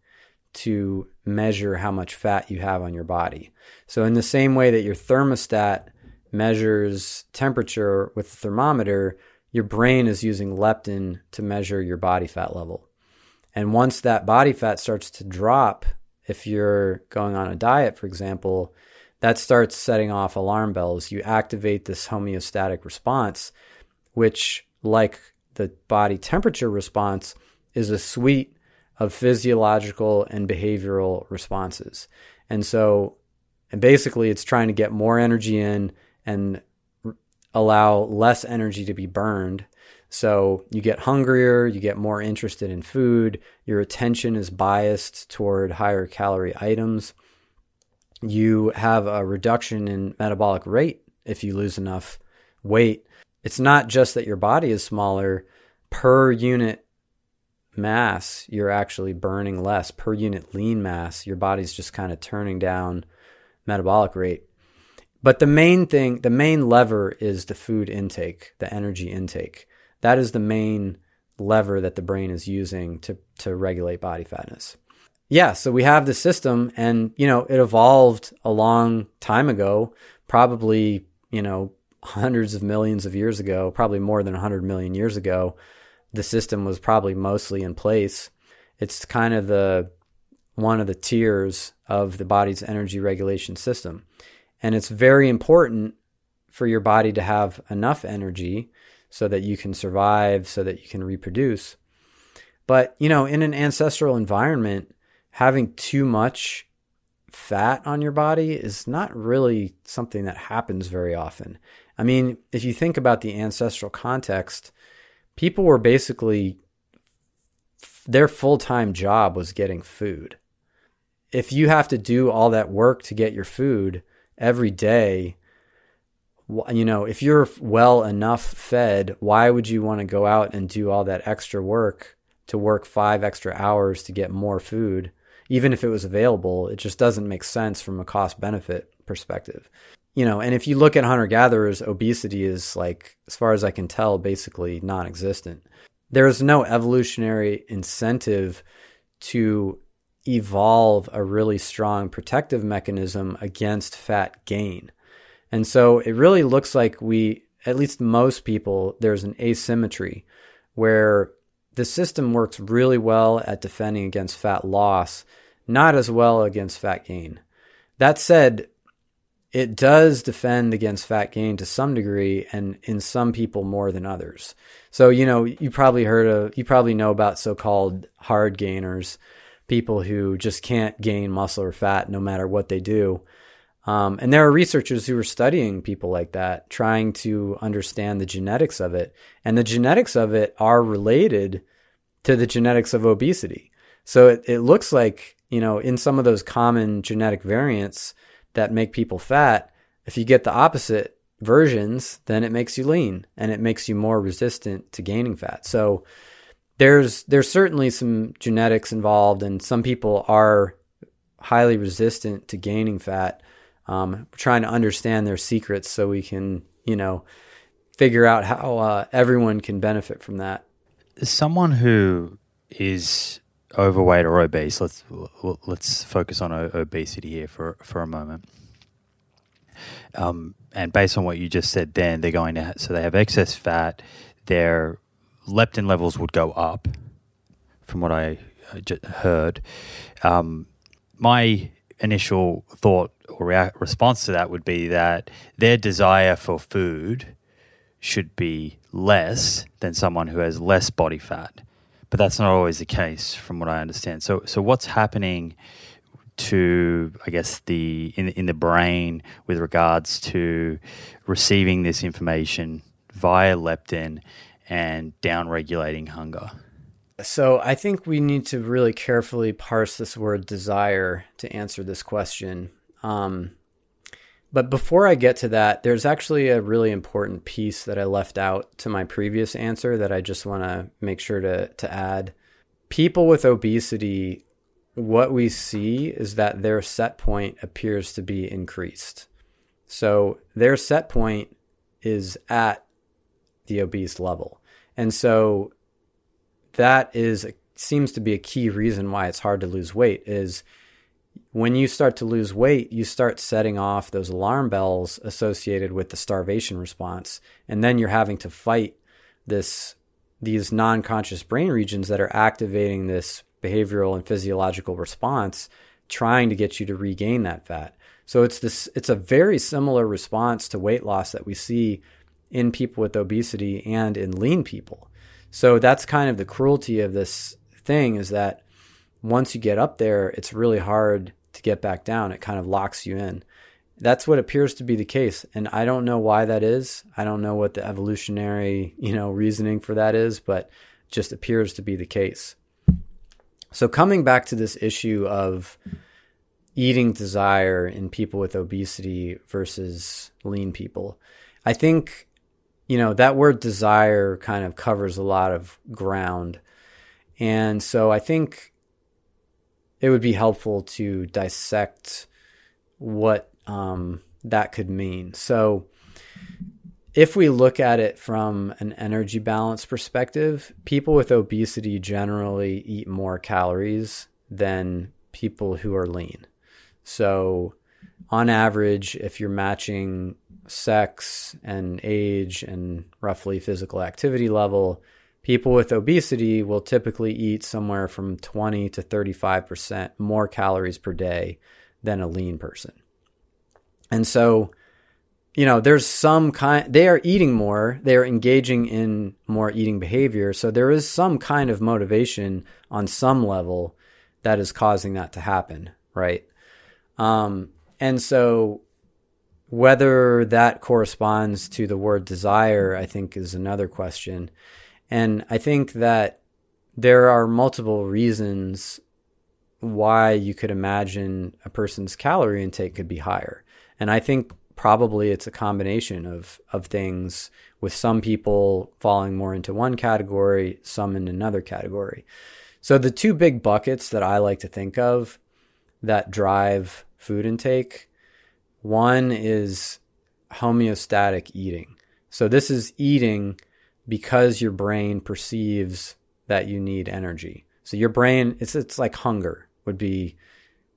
to measure how much fat you have on your body. So, in the same way that your thermostat measures temperature with the thermometer, your brain is using leptin to measure your body fat level. And once that body fat starts to drop if you're going on a diet, for example, that starts setting off alarm bells. You activate this homeostatic response, which, like the body temperature response, is a suite of physiological and behavioral responses. And so, and basically, it's trying to get more energy in and allow less energy to be burned so you get hungrier, you get more interested in food, your attention is biased toward higher calorie items. You have a reduction in metabolic rate if you lose enough weight. It's not just that your body is smaller, per unit mass, you're actually burning less per unit lean mass. Your body's just kind of turning down metabolic rate. But the main thing, the main lever is the food intake, the energy intake. That is the main lever that the brain is using to, to regulate body fatness. Yeah, so we have the system and, you know, it evolved a long time ago, probably, you know, hundreds of millions of years ago, probably more than 100 million years ago the system was probably mostly in place. It's kind of the one of the tiers of the body's energy regulation system. And it's very important for your body to have enough energy so that you can survive, so that you can reproduce. But, you know, in an ancestral environment, having too much fat on your body is not really something that happens very often. I mean, if you think about the ancestral context, people were basically their full-time job was getting food. If you have to do all that work to get your food every day, you know, if you're well enough fed, why would you want to go out and do all that extra work to work 5 extra hours to get more food? Even if it was available, it just doesn't make sense from a cost benefit perspective you know, and if you look at hunter gatherers, obesity is like, as far as I can tell, basically non existent. There's no evolutionary incentive to evolve a really strong protective mechanism against fat gain. And so it really looks like we, at least most people, there's an asymmetry where the system works really well at defending against fat loss, not as well against fat gain. That said, it does defend against fat gain to some degree and in some people more than others. So, you know, you probably heard of, you probably know about so called hard gainers, people who just can't gain muscle or fat no matter what they do. Um, and there are researchers who are studying people like that, trying to understand the genetics of it. And the genetics of it are related to the genetics of obesity. So it, it looks like, you know, in some of those common genetic variants, that make people fat, if you get the opposite versions, then it makes you lean and it makes you more resistant to gaining fat. So there's there's certainly some genetics involved, and some people are highly resistant to gaining fat. Um, trying to understand their secrets so we can, you know, figure out how uh, everyone can benefit from that. Someone who is overweight or obese, let's let's focus on obesity here for for a moment. Um, and based on what you just said, then they're going to so they have excess fat. Their leptin levels would go up, from what I heard. Um, my initial thought or rea- response to that would be that their desire for food should be less than someone who has less body fat but that's not always the case, from what I understand. So, so what's happening to, I guess, the in in the brain with regards to receiving this information via leptin and down regulating hunger? So, I think we need to really carefully parse this word desire to answer this question. Um, but before I get to that, there's actually a really important piece that I left out to my previous answer that I just want to make sure to, to add. People with obesity, what we see is that their set point appears to be increased. So their set point is at the obese level. And so that is seems to be a key reason why it's hard to lose weight is when you start to lose weight, you start setting off those alarm bells associated with the starvation response. And then you're having to fight this these non-conscious brain regions that are activating this behavioral and physiological response trying to get you to regain that fat. So it's this it's a very similar response to weight loss that we see in people with obesity and in lean people. So that's kind of the cruelty of this thing is that once you get up there, it's really hard to get back down. It kind of locks you in. That's what appears to be the case. And I don't know why that is. I don't know what the evolutionary, you know, reasoning for that is, but just appears to be the case. So coming back to this issue of eating desire in people with obesity versus lean people, I think, you know, that word desire kind of covers a lot of ground. And so I think it would be helpful to dissect what um, that could mean. So, if we look at it from an energy balance perspective, people with obesity generally eat more calories than people who are lean. So, on average, if you're matching sex and age and roughly physical activity level, people with obesity will typically eat somewhere from 20 to 35% more calories per day than a lean person. And so, you know, there's some kind, they are eating more, they are engaging in more eating behavior. So there is some kind of motivation on some level that is causing that to happen, right? Um, and so whether that corresponds to the word desire, I think, is another question. And I think that there are multiple reasons why you could imagine a person's calorie intake could be higher. And I think probably it's a combination of, of things, with some people falling more into one category, some in another category. So, the two big buckets that I like to think of that drive food intake one is homeostatic eating. So, this is eating because your brain perceives that you need energy. So your brain, it's it's like hunger would be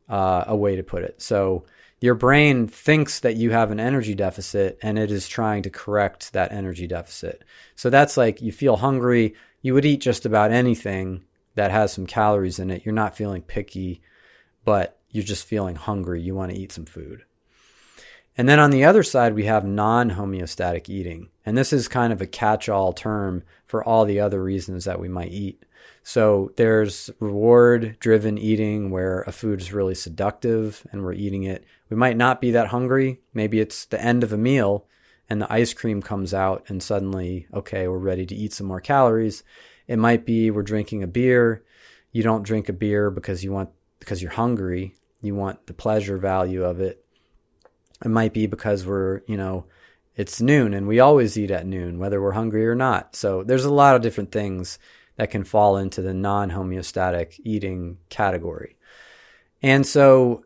uh, a way to put it. So your brain thinks that you have an energy deficit and it is trying to correct that energy deficit. So that's like you feel hungry, you would eat just about anything that has some calories in it. You're not feeling picky, but you're just feeling hungry. You want to eat some food. And then on the other side, we have non homeostatic eating. And this is kind of a catch all term for all the other reasons that we might eat. So there's reward driven eating where a food is really seductive and we're eating it. We might not be that hungry. Maybe it's the end of a meal and the ice cream comes out and suddenly, okay, we're ready to eat some more calories. It might be we're drinking a beer. You don't drink a beer because you want because you're hungry. You want the pleasure value of it. It might be because we're, you know, it's noon and we always eat at noon, whether we're hungry or not. So there's a lot of different things that can fall into the non homeostatic eating category. And so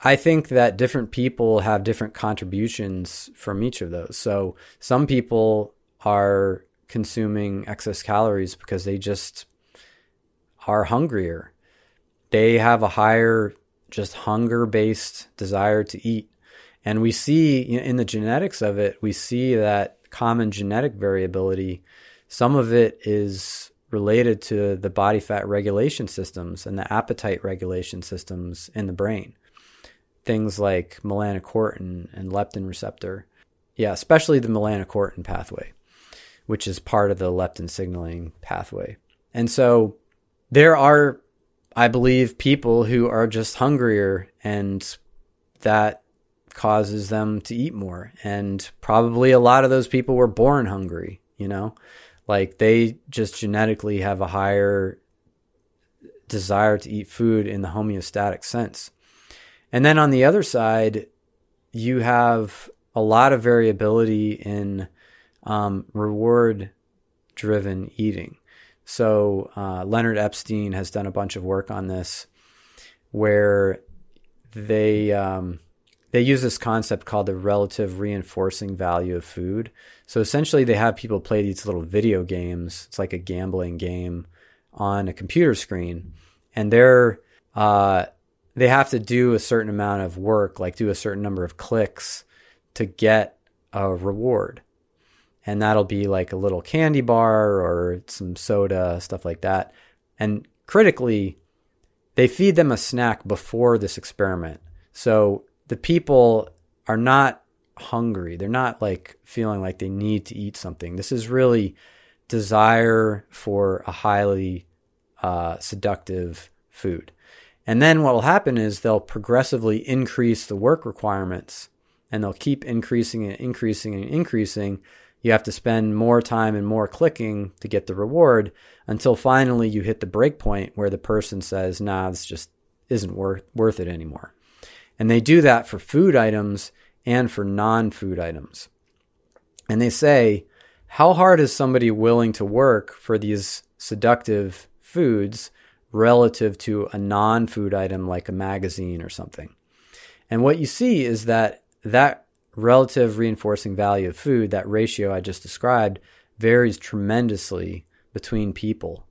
I think that different people have different contributions from each of those. So some people are consuming excess calories because they just are hungrier. They have a higher, just hunger based desire to eat. And we see in the genetics of it, we see that common genetic variability, some of it is related to the body fat regulation systems and the appetite regulation systems in the brain. Things like melanocortin and leptin receptor. Yeah, especially the melanocortin pathway, which is part of the leptin signaling pathway. And so there are, I believe, people who are just hungrier and that causes them to eat more. And probably a lot of those people were born hungry, you know? Like they just genetically have a higher desire to eat food in the homeostatic sense. And then on the other side, you have a lot of variability in um, reward driven eating. So, uh, Leonard Epstein has done a bunch of work on this where they um, they use this concept called the relative reinforcing value of food. So essentially, they have people play these little video games. It's like a gambling game on a computer screen, and they're uh, they have to do a certain amount of work, like do a certain number of clicks to get a reward. And that'll be like a little candy bar or some soda, stuff like that. And critically, they feed them a snack before this experiment. So the people are not hungry. They're not like feeling like they need to eat something. This is really desire for a highly uh, seductive food. And then what will happen is they'll progressively increase the work requirements and they'll keep increasing and increasing and increasing. You have to spend more time and more clicking to get the reward until finally you hit the break point where the person says, nah, this just isn't worth, worth it anymore. And they do that for food items and for non food items. And they say, how hard is somebody willing to work for these seductive foods relative to a non food item like a magazine or something. And what you see is that that relative reinforcing value of food, that ratio I just described, varies tremendously between people.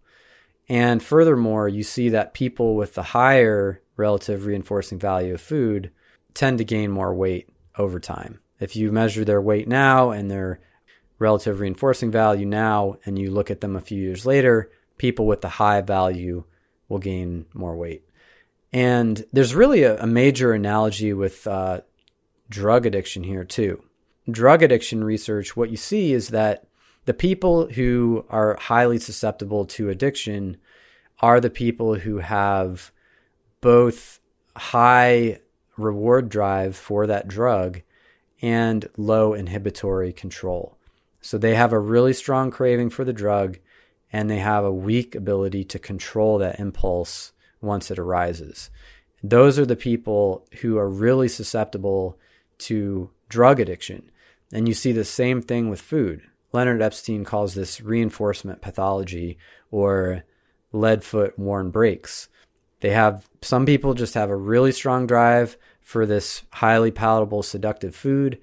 And furthermore, you see that people with the higher relative reinforcing value of food tend to gain more weight over time. If you measure their weight now and their relative reinforcing value now, and you look at them a few years later, people with the high value will gain more weight. And there's really a, a major analogy with uh, drug addiction here, too. Drug addiction research, what you see is that the people who are highly susceptible to addiction are the people who have both high reward drive for that drug and low inhibitory control. So they have a really strong craving for the drug and they have a weak ability to control that impulse once it arises. Those are the people who are really susceptible to drug addiction. And you see the same thing with food. Leonard Epstein calls this reinforcement pathology or lead foot worn brakes. They have some people just have a really strong drive for this highly palatable seductive food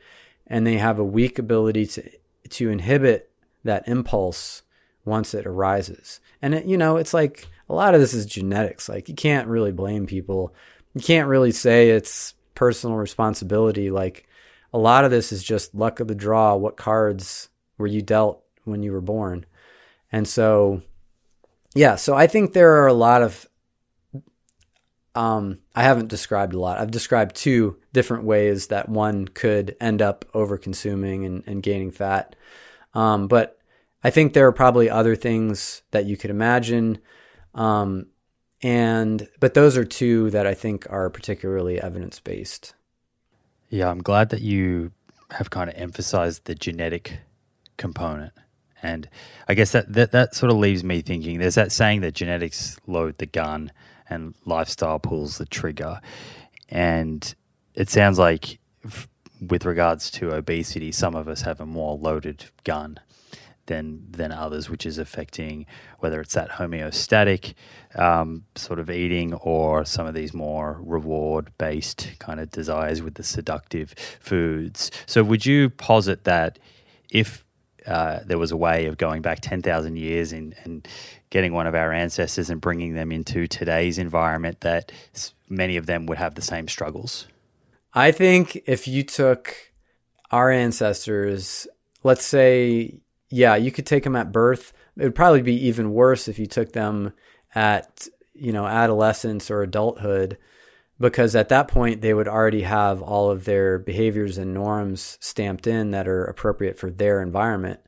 and they have a weak ability to to inhibit that impulse once it arises. And it, you know, it's like a lot of this is genetics. Like you can't really blame people. You can't really say it's personal responsibility. Like a lot of this is just luck of the draw. What cards were you dealt when you were born? And so, yeah, so I think there are a lot of, um, I haven't described a lot. I've described two different ways that one could end up over consuming and, and gaining fat. Um, but I think there are probably other things that you could imagine. Um, and but those are two that I think are particularly evidence based. Yeah, I'm glad that you have kind of emphasized the genetic component. And I guess that, that, that sort of leaves me thinking there's that saying that genetics load the gun and lifestyle pulls the trigger. And it sounds like, f- with regards to obesity, some of us have a more loaded gun than than others, which is affecting whether it's that homeostatic um, sort of eating or some of these more reward based kind of desires with the seductive foods. So, would you posit that if uh, there was a way of going back 10,000 years and, and getting one of our ancestors and bringing them into today's environment, that many of them would have the same struggles? I think if you took our ancestors, let's say yeah, you could take them at birth. It would probably be even worse if you took them at, you know, adolescence or adulthood because at that point they would already have all of their behaviors and norms stamped in that are appropriate for their environment.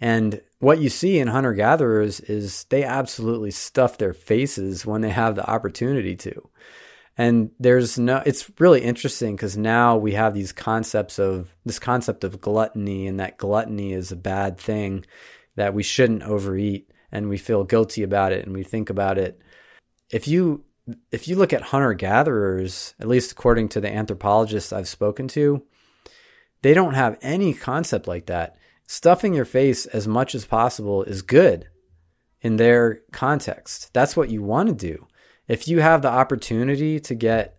And what you see in hunter gatherers is they absolutely stuff their faces when they have the opportunity to. And there's no, it's really interesting because now we have these concepts of this concept of gluttony, and that gluttony is a bad thing that we shouldn't overeat, and we feel guilty about it, and we think about it. If you if you look at hunter gatherers, at least according to the anthropologists I've spoken to, they don't have any concept like that. Stuffing your face as much as possible is good in their context. That's what you want to do if you have the opportunity to get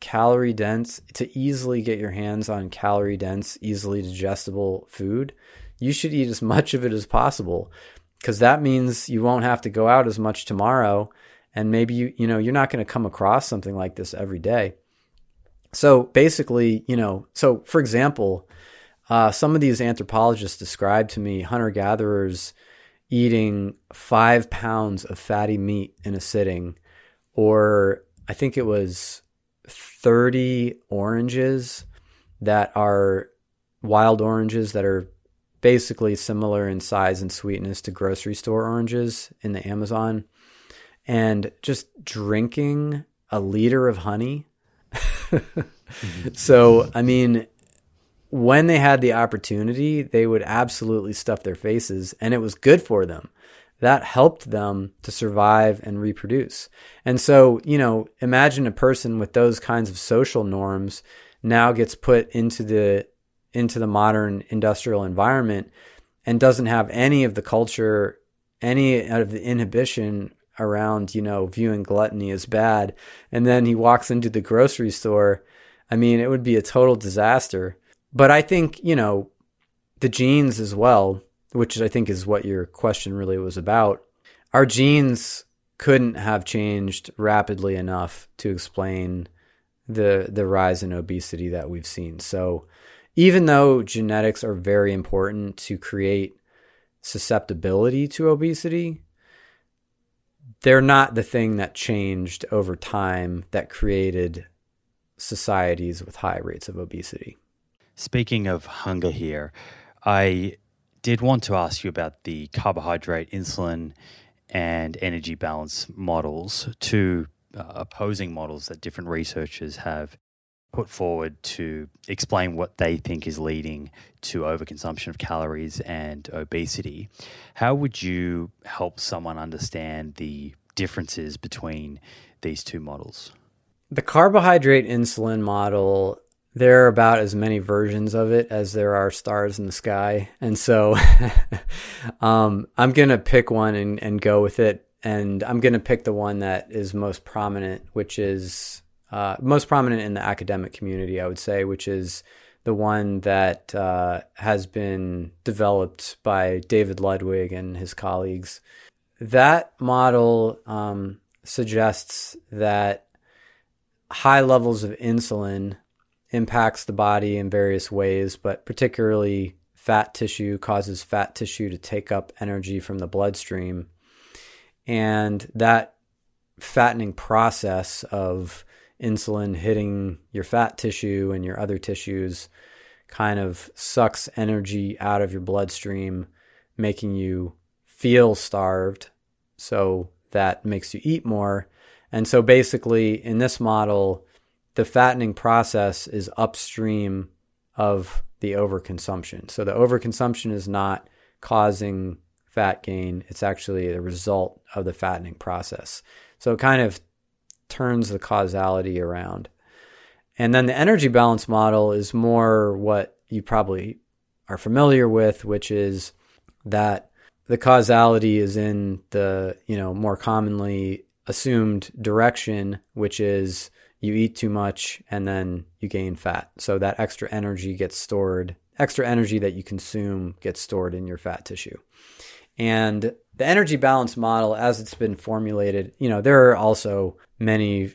calorie dense, to easily get your hands on calorie dense, easily digestible food, you should eat as [LAUGHS] much of it as possible because that means you won't have to go out as much tomorrow and maybe you you know you're not going to come across something like this every day. So basically you know so for example uh, some of these anthropologists described to me hunter gatherers eating five pounds of fatty meat in a sitting or I think it was 30 oranges that are wild oranges that are basically similar in size and sweetness to grocery store oranges in the Amazon and just drinking a liter of honey. [LAUGHS] So, I mean, when they had the opportunity, they would absolutely stuff their faces and it was good for them that helped them to survive and reproduce. And so, you know, imagine a person with those kinds of social norms now gets put into the into the modern industrial environment and doesn't have any of the culture, any of the inhibition around, you know, viewing gluttony as bad. And then he walks into the grocery store. I mean, it would be a total disaster. But I think, you know, the genes as well, which I think is what your question really was about. Our genes couldn't have changed rapidly enough to explain the the rise in obesity that we've seen. So even though genetics are very important to create susceptibility to obesity, they're not the thing that changed over time that created societies with high rates of obesity. Speaking of hunger here, I did want to ask you about the carbohydrate, insulin, and energy balance models, two uh, opposing models that different researchers have put forward to explain what they think is leading to overconsumption of calories and obesity. How would you help someone understand the differences between these two models? The carbohydrate insulin model, there are about as many versions of it as there are stars in the sky. And so [LAUGHS] um, I'm going to pick one and, and go with it. And I'm going to pick the one that is most prominent, which is uh, most prominent in the academic community, I would say, which is the one that uh, has been developed by David Ludwig and his colleagues. That model um, suggests that high levels of insulin impacts the body in various ways, but particularly fat tissue causes fat tissue to take up energy from the bloodstream. And that fattening process of insulin hitting your fat tissue and your other tissues kind of sucks energy out of your bloodstream, making you feel starved. So that makes you eat more. And so basically, in this model, the fattening process is upstream of the overconsumption. So the overconsumption is not causing fat gain, it's actually a result of the fattening process. So it kind of turns the causality around. And then the energy balance model is more what you probably are familiar with, which is that the causality is in the, you know, more commonly assumed direction, which is you eat too much and then you gain fat. So that extra energy gets stored, extra energy that you consume gets stored in your fat tissue. And the energy balance model, as it's been formulated, you know, there are also many,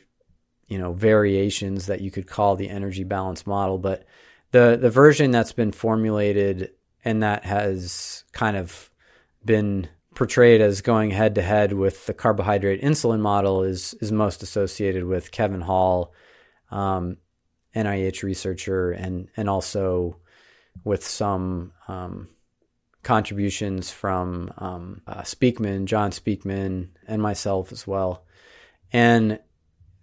you know, variations that you could call the energy balance model, but the the version that's been formulated and that has kind of been portrayed as going head to head with the carbohydrate insulin model is is most associated with Kevin Hall, um, NIH researcher, and and also with some um, contributions from um, uh, Speakman, John Speakman, and myself as well. And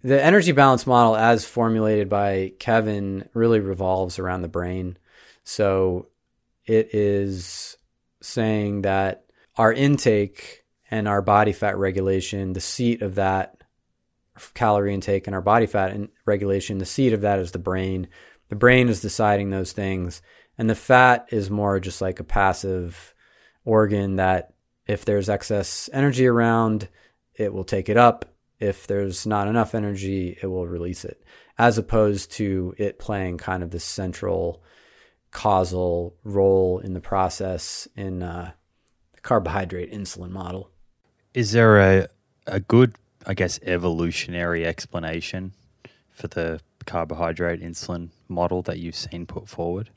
the energy balance model, as formulated by Kevin, really revolves around the brain. So it is saying that our intake and our body fat regulation, the seat of that calorie intake and our body fat regulation, the seat of that is the brain. The brain is deciding those things. And the fat is more just like a passive organ that if there's excess energy around, it will take it up. If there's not enough energy, it will release it, as opposed to it playing kind of the central causal role in the process in uh, the carbohydrate insulin model. Is there a, a good, I guess, evolutionary explanation for the carbohydrate insulin model that you've seen put forward?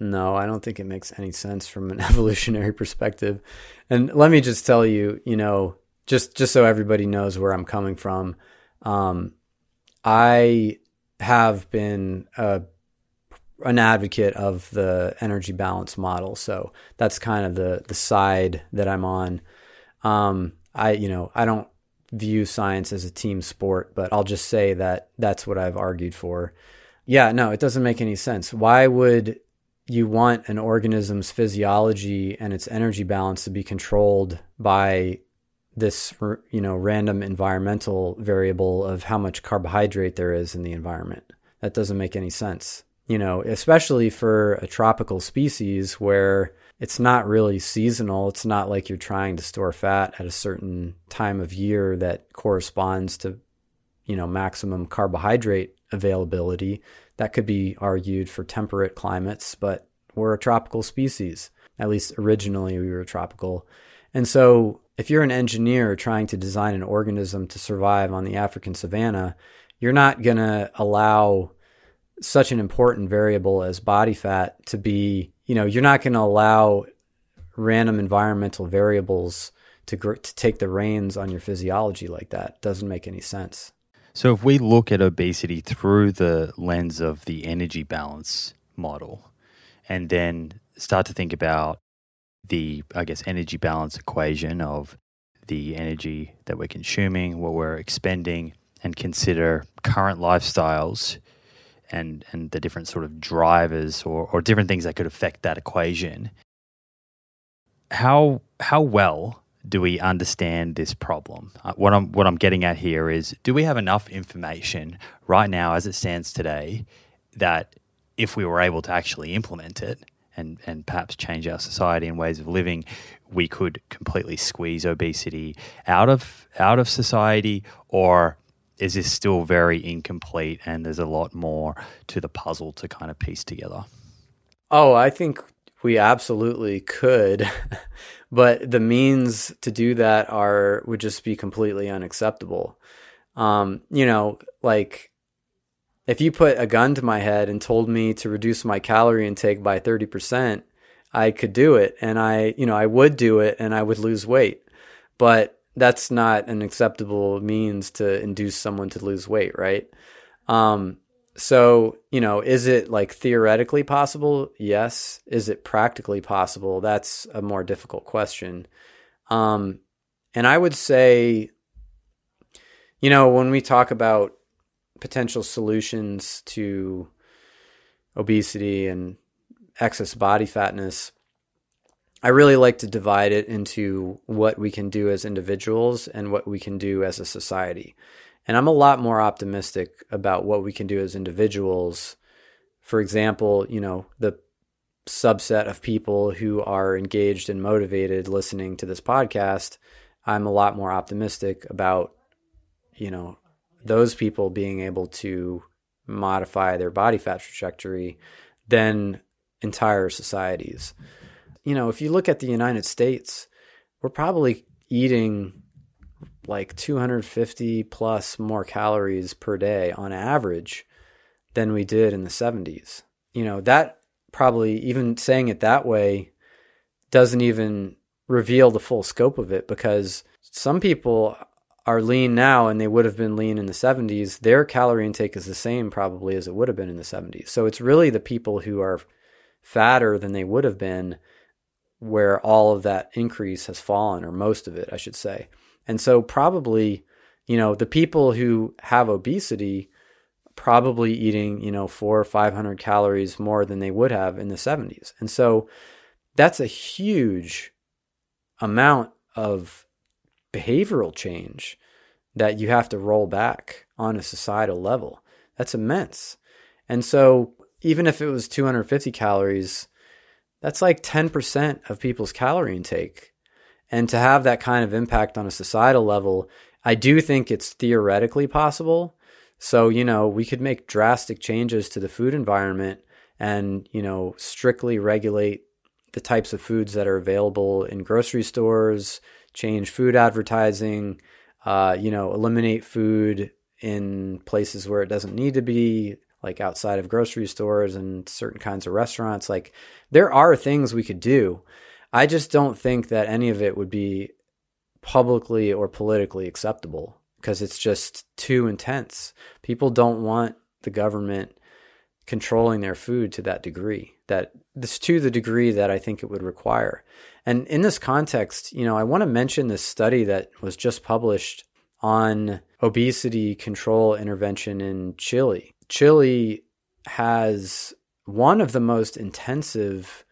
No, I don't think it makes any sense from an [LAUGHS] evolutionary perspective. And let me just tell you, you know, just just so everybody knows where I'm coming from, um, I have been a, an advocate of the energy balance model. So that's kind of the the side that I'm on. Um, I you know I don't view science as a team sport, but I'll just say that that's what I've argued for. Yeah, no, it doesn't make any sense. Why would you want an organism's physiology and its energy balance to be controlled by this you know random environmental variable of how much carbohydrate there is in the environment that doesn't make any sense you know especially for a tropical species where it's not really seasonal. It's not like you're trying to store fat at a certain time of year that corresponds to, you know, maximum carbohydrate availability. That could be argued for temperate climates, but we're a tropical species. At least originally we were tropical. And so if you're an engineer trying to design an organism to survive on the African savanna, you're not going to allow such an important variable as body fat to be, you know, you're not going to allow random environmental variables to, gr- to take the reins on your physiology like that. Doesn't make any sense. So, if we look at obesity through the lens of the energy balance model and then start to think about the, I guess, energy balance equation of the energy that we're consuming, what we're expending, and consider current lifestyles and and the different sort of drivers or, or different things that could affect that equation. How how well do we understand this problem? Uh, what I'm what I'm getting at here is do we have enough information right now as it stands today that if we were able to actually implement it and and perhaps change our society and ways of living, we could completely squeeze obesity out of out of society or is this still very incomplete and there's a lot more to the puzzle to kind of piece together? Oh, I think we absolutely could, [LAUGHS] but the means to do that are would just be completely unacceptable. Um, you know, like if you put a gun to my head and told me to reduce my calorie intake by 30%, I could do it and I, you know, I would do it and I would lose weight. But that's not an acceptable means to induce someone to lose weight, right? Um, so, you know, is it like theoretically possible? Yes. Is it practically possible? That's a more difficult question. Um, and I would say, you know, when we talk about potential solutions to obesity and excess body fatness, I really like to divide it into what we can do as individuals and what we can do as a society. And I'm a lot more optimistic about what we can do as individuals. For example, you know, the subset of people who are engaged and motivated listening to this podcast, I'm a lot more optimistic about, you know, those people being able to modify their body fat trajectory than entire societies you know, if you look at the United States, we're probably eating like 250 plus more calories per day on average than we did in the 70s. You know, that probably even saying it that way doesn't even reveal the full scope of it because some people are lean now and they would have been lean in the 70s. Their calorie intake is the same probably as it would have been in the 70s. So it's really the people who are fatter than they would have been where all of that increase has fallen, or most of it, I should say. And so, probably, you know, the people who have obesity probably eating, you know, four or 500 calories more than they would have in the 70s. And so, that's a huge amount of behavioral change that you have to roll back on a societal level. That's immense. And so, even if it was 250 calories, that's like 10% of people's calorie intake. And to have that kind of impact on a societal level, I do think it's theoretically possible. So, you know, we could make drastic changes to the food environment and, you know, strictly regulate the types of foods that are available in grocery stores, change food advertising, uh, you know, eliminate food in places where it doesn't need to be, like outside of grocery stores and certain kinds of restaurants. Like there are things we could do. I just don't think that any of it would be publicly or politically acceptable because it's just too intense. People don't want the government controlling their food to that degree that this to the degree that I think it would require. And in this context, you know, I want to mention this study that was just published on obesity control intervention in Chile. Chile has one of the most intensive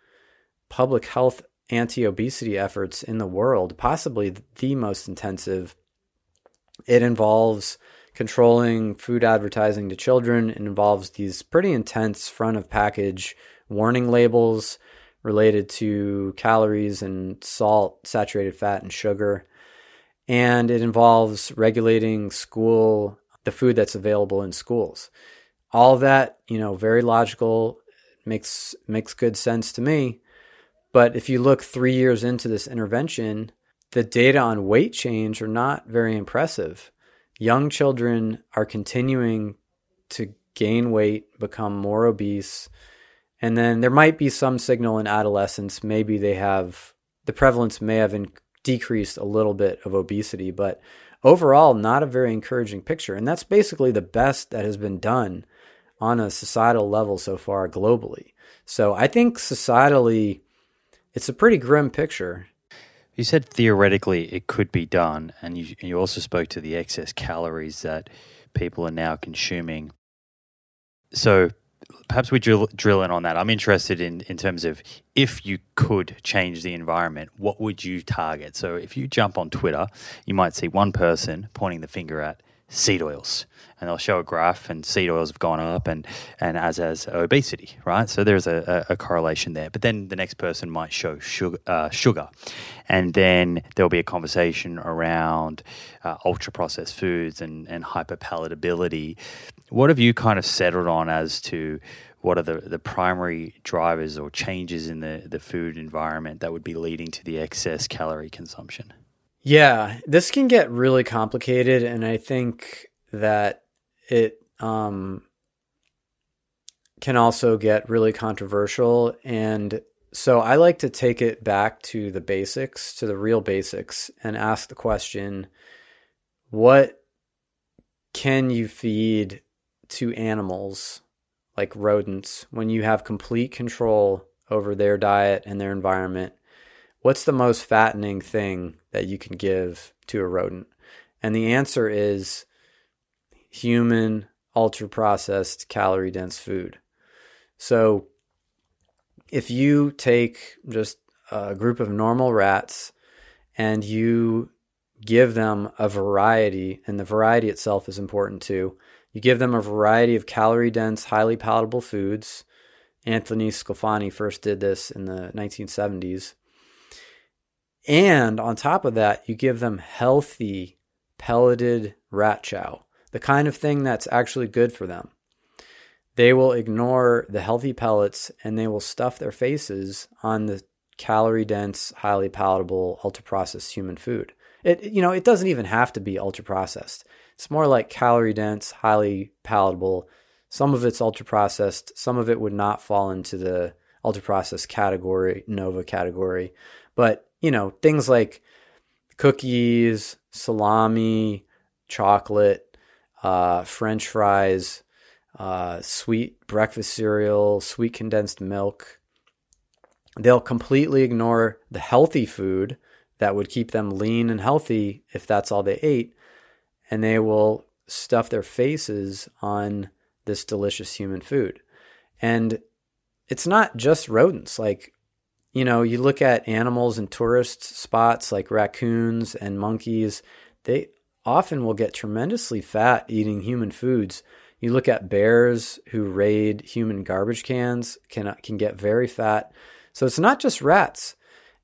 public health anti obesity efforts in the world, possibly the most intensive. It involves controlling food advertising to children, it involves these pretty intense front of package warning labels, related to calories and salt, saturated fat, and sugar. And it involves regulating school, the food that's available in schools. All that, you know, very logical, makes makes good sense to me. But if you look three years into this intervention, the data on weight change are not very impressive. Young children are continuing to gain weight, become more obese, and then there might be some signal in adolescence. Maybe they have the prevalence may have in, decreased a little bit of obesity, but overall, not a very encouraging picture. And that's basically the best that has been done on a societal level so far globally. So I think societally, it's a pretty grim picture. You said theoretically it could be done, and you, you also spoke to the excess calories that people are now consuming. So perhaps we drill, drill in on that. I'm interested in, in terms of if you could change the environment, what would you target? So if you jump on Twitter, you might see one person pointing the finger at seed oils and they'll show a graph and seed oils have gone up and, and as has obesity, right? So there's a, a, a correlation there. But then the next person might show sugar, uh, sugar. and then there'll be a conversation around uh, ultra processed foods and, and hyperpalatability. What have you kind of settled on as to what are the, the primary drivers or changes in the, the food environment that would be leading to the excess calorie consumption? Yeah, this can get really complicated, and I think that it um, can also get really controversial. And so I like to take it back to the basics, to the real basics, and ask the question what can you feed to animals like rodents when you have complete control over their diet and their environment? what's the most fattening thing that you can give to a rodent? And the answer is human, ultra processed, calorie dense food. So if you take just a group of normal rats and you give them a variety, and the variety itself is important too. You give them a variety of calorie dense, highly palatable foods. Anthony Sclafani first did this in the 1970s. And on top of that, you give them healthy pelleted rat chow, the kind of thing that's actually good for them. They will ignore the healthy pellets and they will stuff their faces on the calorie dense, highly palatable, ultra processed human food. It you know, it doesn't even have to be ultra processed. It's more like calorie dense, highly palatable. Some of it's ultra processed, some of it would not fall into the ultra processed category, Nova category. But you know, things like cookies, salami, chocolate, uh, French fries, uh, sweet breakfast cereal, sweet condensed milk. They'll completely ignore the healthy food that would keep them lean and healthy if that's all they ate. And they will stuff their faces on this delicious human food. And it's not just rodents. Like you know, you look at animals in tourist spots like raccoons and monkeys, they often will get tremendously fat eating human foods. You look at bears who raid human garbage cans can can get very fat. So it's not just rats.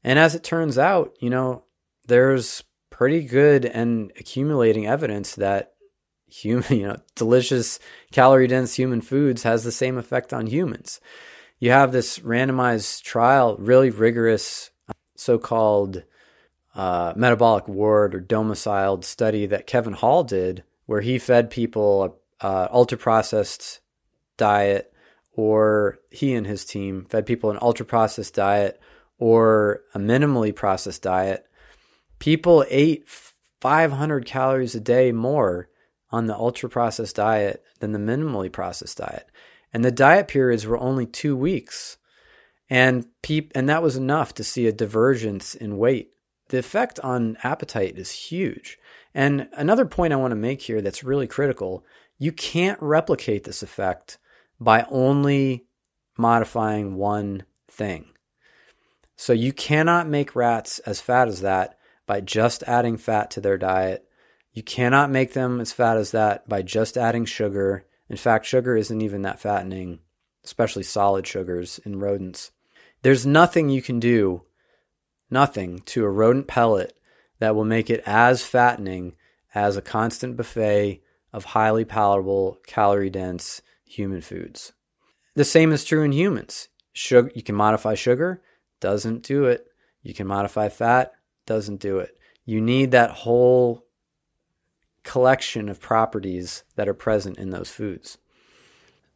And as it turns out, you know, there's pretty good and accumulating evidence that human, [LAUGHS] you know, delicious calorie dense human foods has the same effect on humans you have this randomized trial, really rigorous uh, so called uh, metabolic ward or domiciled study that Kevin Hall did, where he fed people a, a ultra processed diet, or he and his team fed people an ultra processed diet or a minimally processed diet. People ate 500 calories a day more on the ultra processed diet than the minimally processed diet and the diet periods were only two weeks, and peep, and that was enough to see a divergence in weight. The effect on appetite is huge. And another point I want to make here that's really critical: you can't replicate this effect by only modifying one thing. So you cannot make rats as fat as that by just adding fat to their diet. You cannot make them as fat as that by just adding sugar in fact, sugar isn't even that fattening, especially solid sugars in rodents. There's nothing you can do, nothing to a rodent pellet that will make it as fattening as a constant buffet of highly palatable, calorie dense human foods. The same is true in humans. Sugar, you can modify sugar, doesn't do it. You can modify fat, doesn't do it. You need that whole collection of properties that are present in those foods.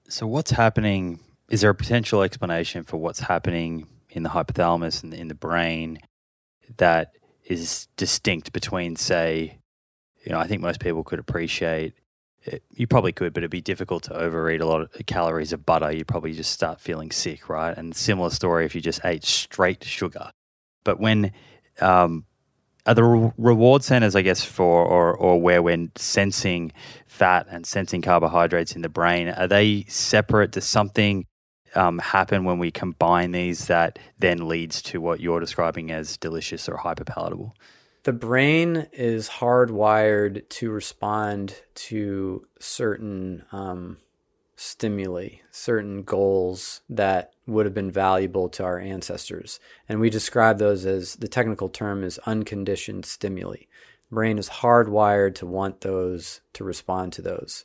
So, what's happening? Is there a potential explanation for what's happening in the hypothalamus and in the brain that is distinct between, say, you know, I think most people could appreciate it, you probably could, but it'd be difficult to overeat a lot of calories of butter. You'd probably just start feeling sick, right? And similar story if you just ate straight sugar. But when um, are the re- reward centers, I guess, for or or where we're sensing fat and sensing carbohydrates in the brain, are they separate? Does something um, happen when we combine these that then leads to what you're describing as delicious or hyperpalatable? The brain is hardwired to respond to certain um, stimuli, certain goals that would have been valuable to our ancestors. And we describe those as the technical term is unconditioned stimuli. Brain is hardwired to want those, to respond to those.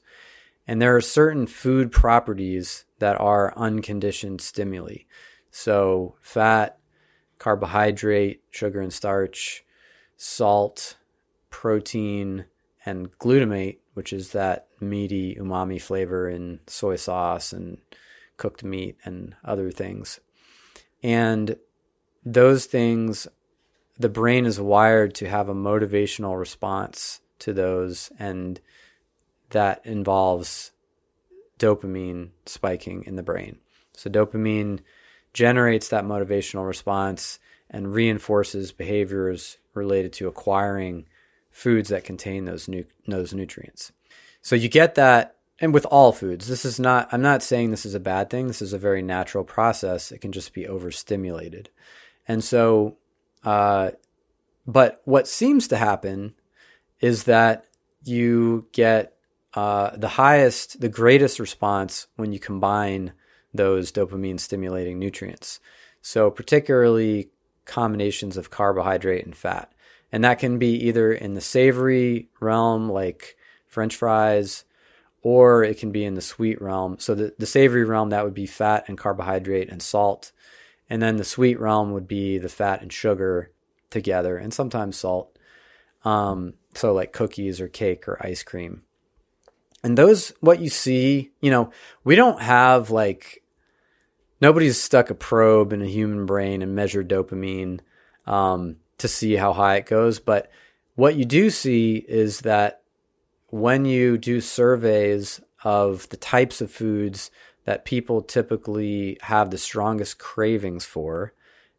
And there are certain food properties that are unconditioned stimuli. So, fat, carbohydrate, sugar and starch, salt, protein, and glutamate, which is that meaty umami flavor in soy sauce and cooked meat and other things. And those things, the brain is wired to have a motivational response to those, and that involves dopamine spiking in the brain. So, dopamine generates that motivational response and reinforces behaviors related to acquiring foods that contain those nu- those nutrients. So you get that and with all foods. This is not I'm not saying this is a bad thing. This is a very natural process. It can just be overstimulated. And so uh, but what seems to happen is that you get uh, the highest, the greatest response when you combine those dopamine stimulating nutrients. So, particularly combinations of carbohydrate and fat. And that can be either in the savory realm, like French fries, or it can be in the sweet realm. So the, the savory realm, that would be fat and carbohydrate and salt. And then the sweet realm would be the fat and sugar together, and sometimes salt. Um, so like cookies or cake or ice cream. And those, what you see, you know, we don't have like nobody's stuck a probe in a human brain and measured dopamine um, to see how high it goes. But what you do see is that when you do surveys of the types of foods that people typically have the strongest cravings for,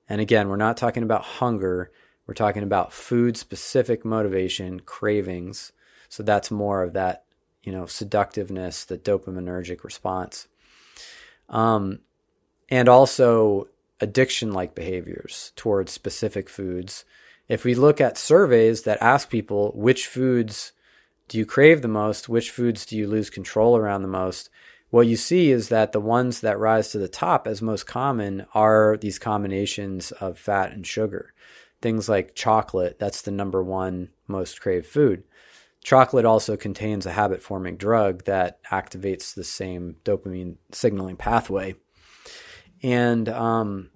and again, we're not talking about hunger, we're talking about food specific motivation, cravings. So that's more of that, you know, seductiveness, the dopaminergic response. Um, and also addiction like behaviors towards specific foods. If we look at surveys that ask people which foods do you crave the most, which foods do you lose control around the most, what you see is that the ones that rise to the top as most common are these combinations of fat and sugar. Things like chocolate, that's the number one most craved food. Chocolate also contains a habit forming drug that activates the same dopamine signaling pathway and um,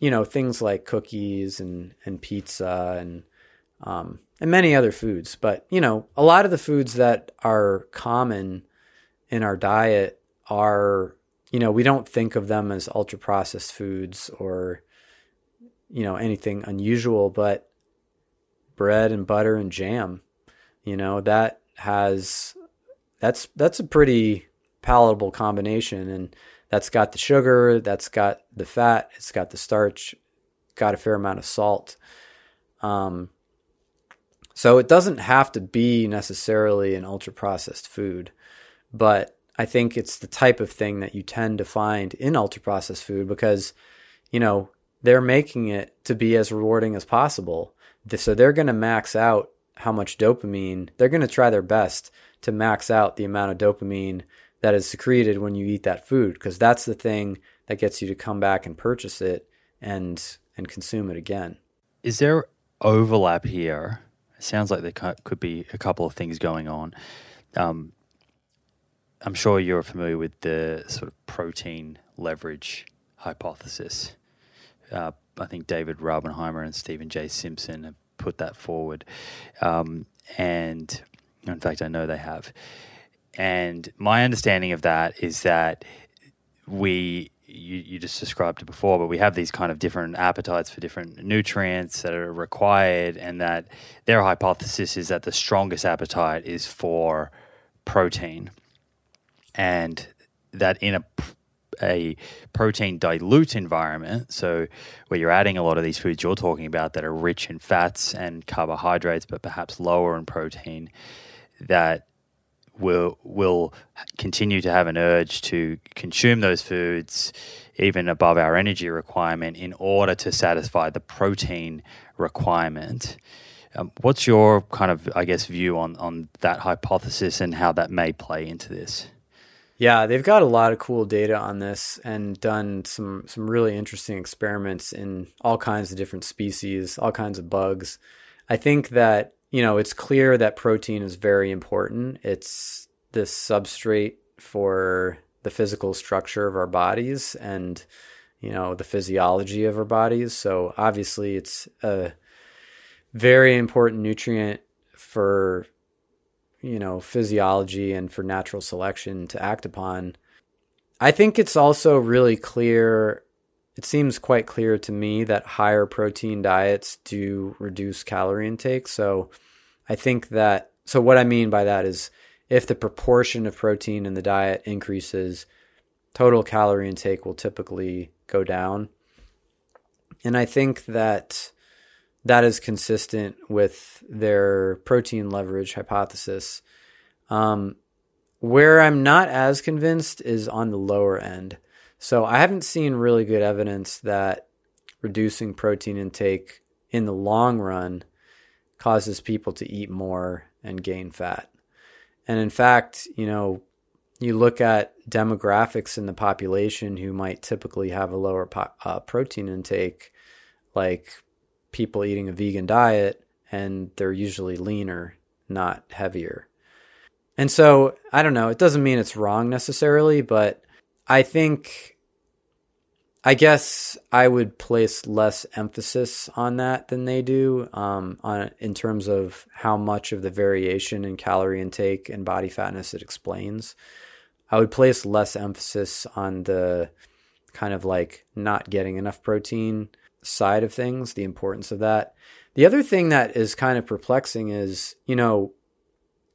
you know things like cookies and and pizza and um, and many other foods. But you know, a lot of the foods that are common in our diet are you know we don't think of them as ultra processed foods or you know anything unusual, but bread and butter and jam, you know that has that's that's a pretty palatable combination and that's got the sugar, that's got the fat, it's got the starch, got a fair amount of salt. Um, so it doesn't have to be necessarily an ultra processed food, but I think it's the type of thing that you tend to find in ultra processed food because, you know, they're making it to be as rewarding as possible. So they're going to max out how much dopamine, they're going to try their best to max out the amount of dopamine that is secreted when you eat that food because that's the thing that gets you to come back and purchase it and and consume it again. Is there overlap here? It sounds like there could be a couple of things going on. Um, I'm sure you're familiar with the sort of protein leverage hypothesis. Uh, I think David Raubenheimer and Stephen J. Simpson have put that forward. Um, and in fact, I know they have. And my understanding of that is that we, you, you just described it before, but we have these kind of different appetites for different nutrients that are required, and that their hypothesis is that the strongest appetite is for protein. And that in a a protein dilute environment, so where you're adding a lot of these foods you're talking about that are rich in fats and carbohydrates, but perhaps lower in protein, that will will continue to have an urge to consume those foods even above our energy requirement in order to satisfy the protein requirement. Um, what's your kind of, I guess, view on on that hypothesis and how that may play into this? Yeah, they've got a lot of cool data on this and done some some really interesting experiments in all kinds of different species, all kinds of bugs. I think that, you know, it's clear that protein is very important. It's this substrate for the physical structure of our bodies and you know, the physiology of our bodies. So obviously it's a very important nutrient for you know, physiology and for natural selection to act upon. I think it's also really clear, it seems quite clear to me that higher protein diets do reduce calorie intake. So I think that, so what I mean by that is if the proportion of protein in the diet increases, total calorie intake will typically go down. And I think that that is consistent with their protein leverage hypothesis. Um, where I'm not as convinced is on the lower end. So I haven't seen really good evidence that reducing protein intake in the long run causes people to eat more and gain fat. And in fact, you know, you look at demographics in the population who might typically have a lower po- uh, protein intake, like people eating a vegan diet and they're usually leaner, not heavier. And so, I don't know, it doesn't mean it's wrong necessarily, but I think I guess I would place less emphasis on that than they do, um, on in terms of how much of the variation in calorie intake and body fatness it explains. I would place less emphasis on the kind of like not getting enough protein side of things, the importance of that. The other thing that is kind of perplexing is, you know,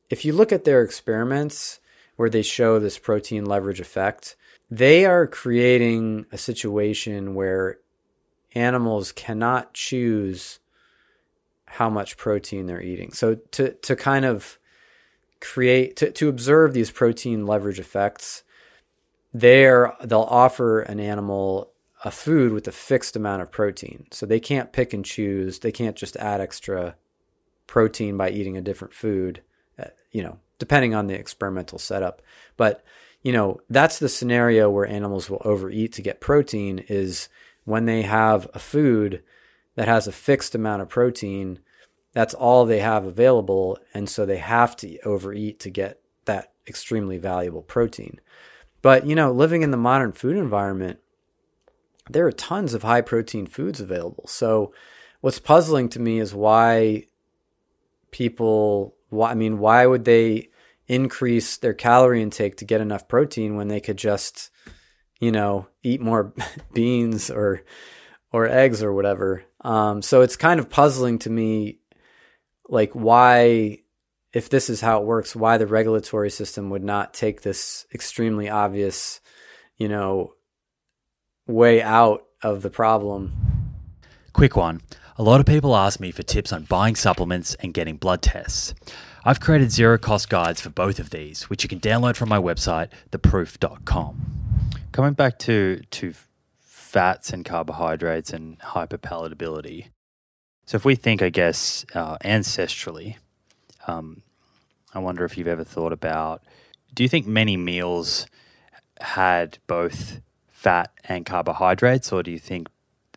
if you look at their experiments where they show this protein leverage effect, they are creating a situation where animals cannot choose how much protein they're eating. So to to kind of create to, to observe these protein leverage effects, there they'll offer an animal a food with a fixed amount of protein. So they can't pick and choose. They can't just add extra protein by eating a different food, uh, you know, depending on the experimental setup. But, you know, that's the scenario where animals will overeat to get protein is when they have a food that has a fixed amount of protein, that's all they have available. And so they have to overeat to get that extremely valuable protein. But, you know, living in the modern food environment, there are tons of high protein foods available. So what's puzzling to me is why people why I mean why would they increase their calorie intake to get enough protein when they could just you know eat more [LAUGHS] beans or or eggs or whatever. Um, so it's kind of puzzling to me like why if this is how it works why the regulatory system would not take this extremely obvious you know way out of the problem. Quick one. A lot of people ask me for tips on buying supplements and getting blood tests. I've created zero cost guides for both of these, which you can download from my website, theproof.com. Coming back to, to fats and carbohydrates and hyperpalatability. So, if we think, I guess, uh, ancestrally, um, I wonder if you've ever thought about do you think many meals had both fat and carbohydrates, or do you think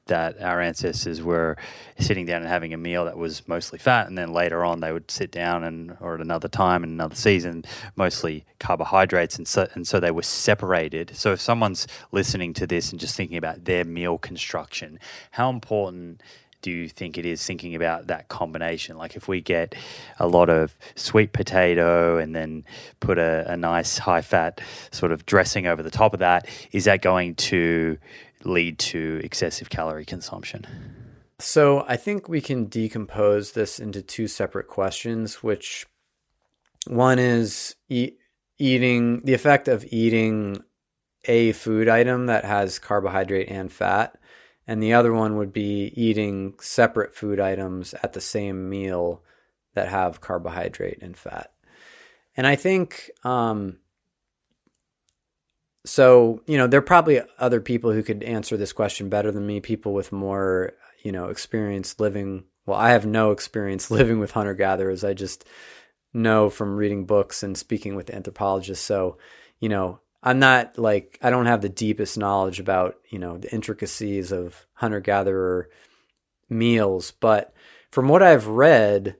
that our ancestors were sitting down and having a meal that was mostly fat, and then later on they would sit down and or at another time in another season mostly carbohydrates, and so and so they were separated. So if someone's listening to this and just thinking about their meal construction, how important do you think it is thinking about that combination? Like if we get a lot of sweet potato and then put a, a nice high fat sort of dressing over the top of that, is that going to lead to excessive calorie consumption? So I think we can decompose this into two separate questions, which one is eat, eating the effect of eating a food item that has carbohydrate and fat. And the other one would be eating separate food items at the same meal that have carbohydrate and fat. And I think um, so you know there are probably other people who could answer this question better than me people with more you know experience living well i have no experience [LAUGHS] living with hunter gatherers i just know from reading books and speaking with anthropologists so you know i'm not like i don't have the deepest knowledge about you know the intricacies of hunter gatherer meals but from what i've read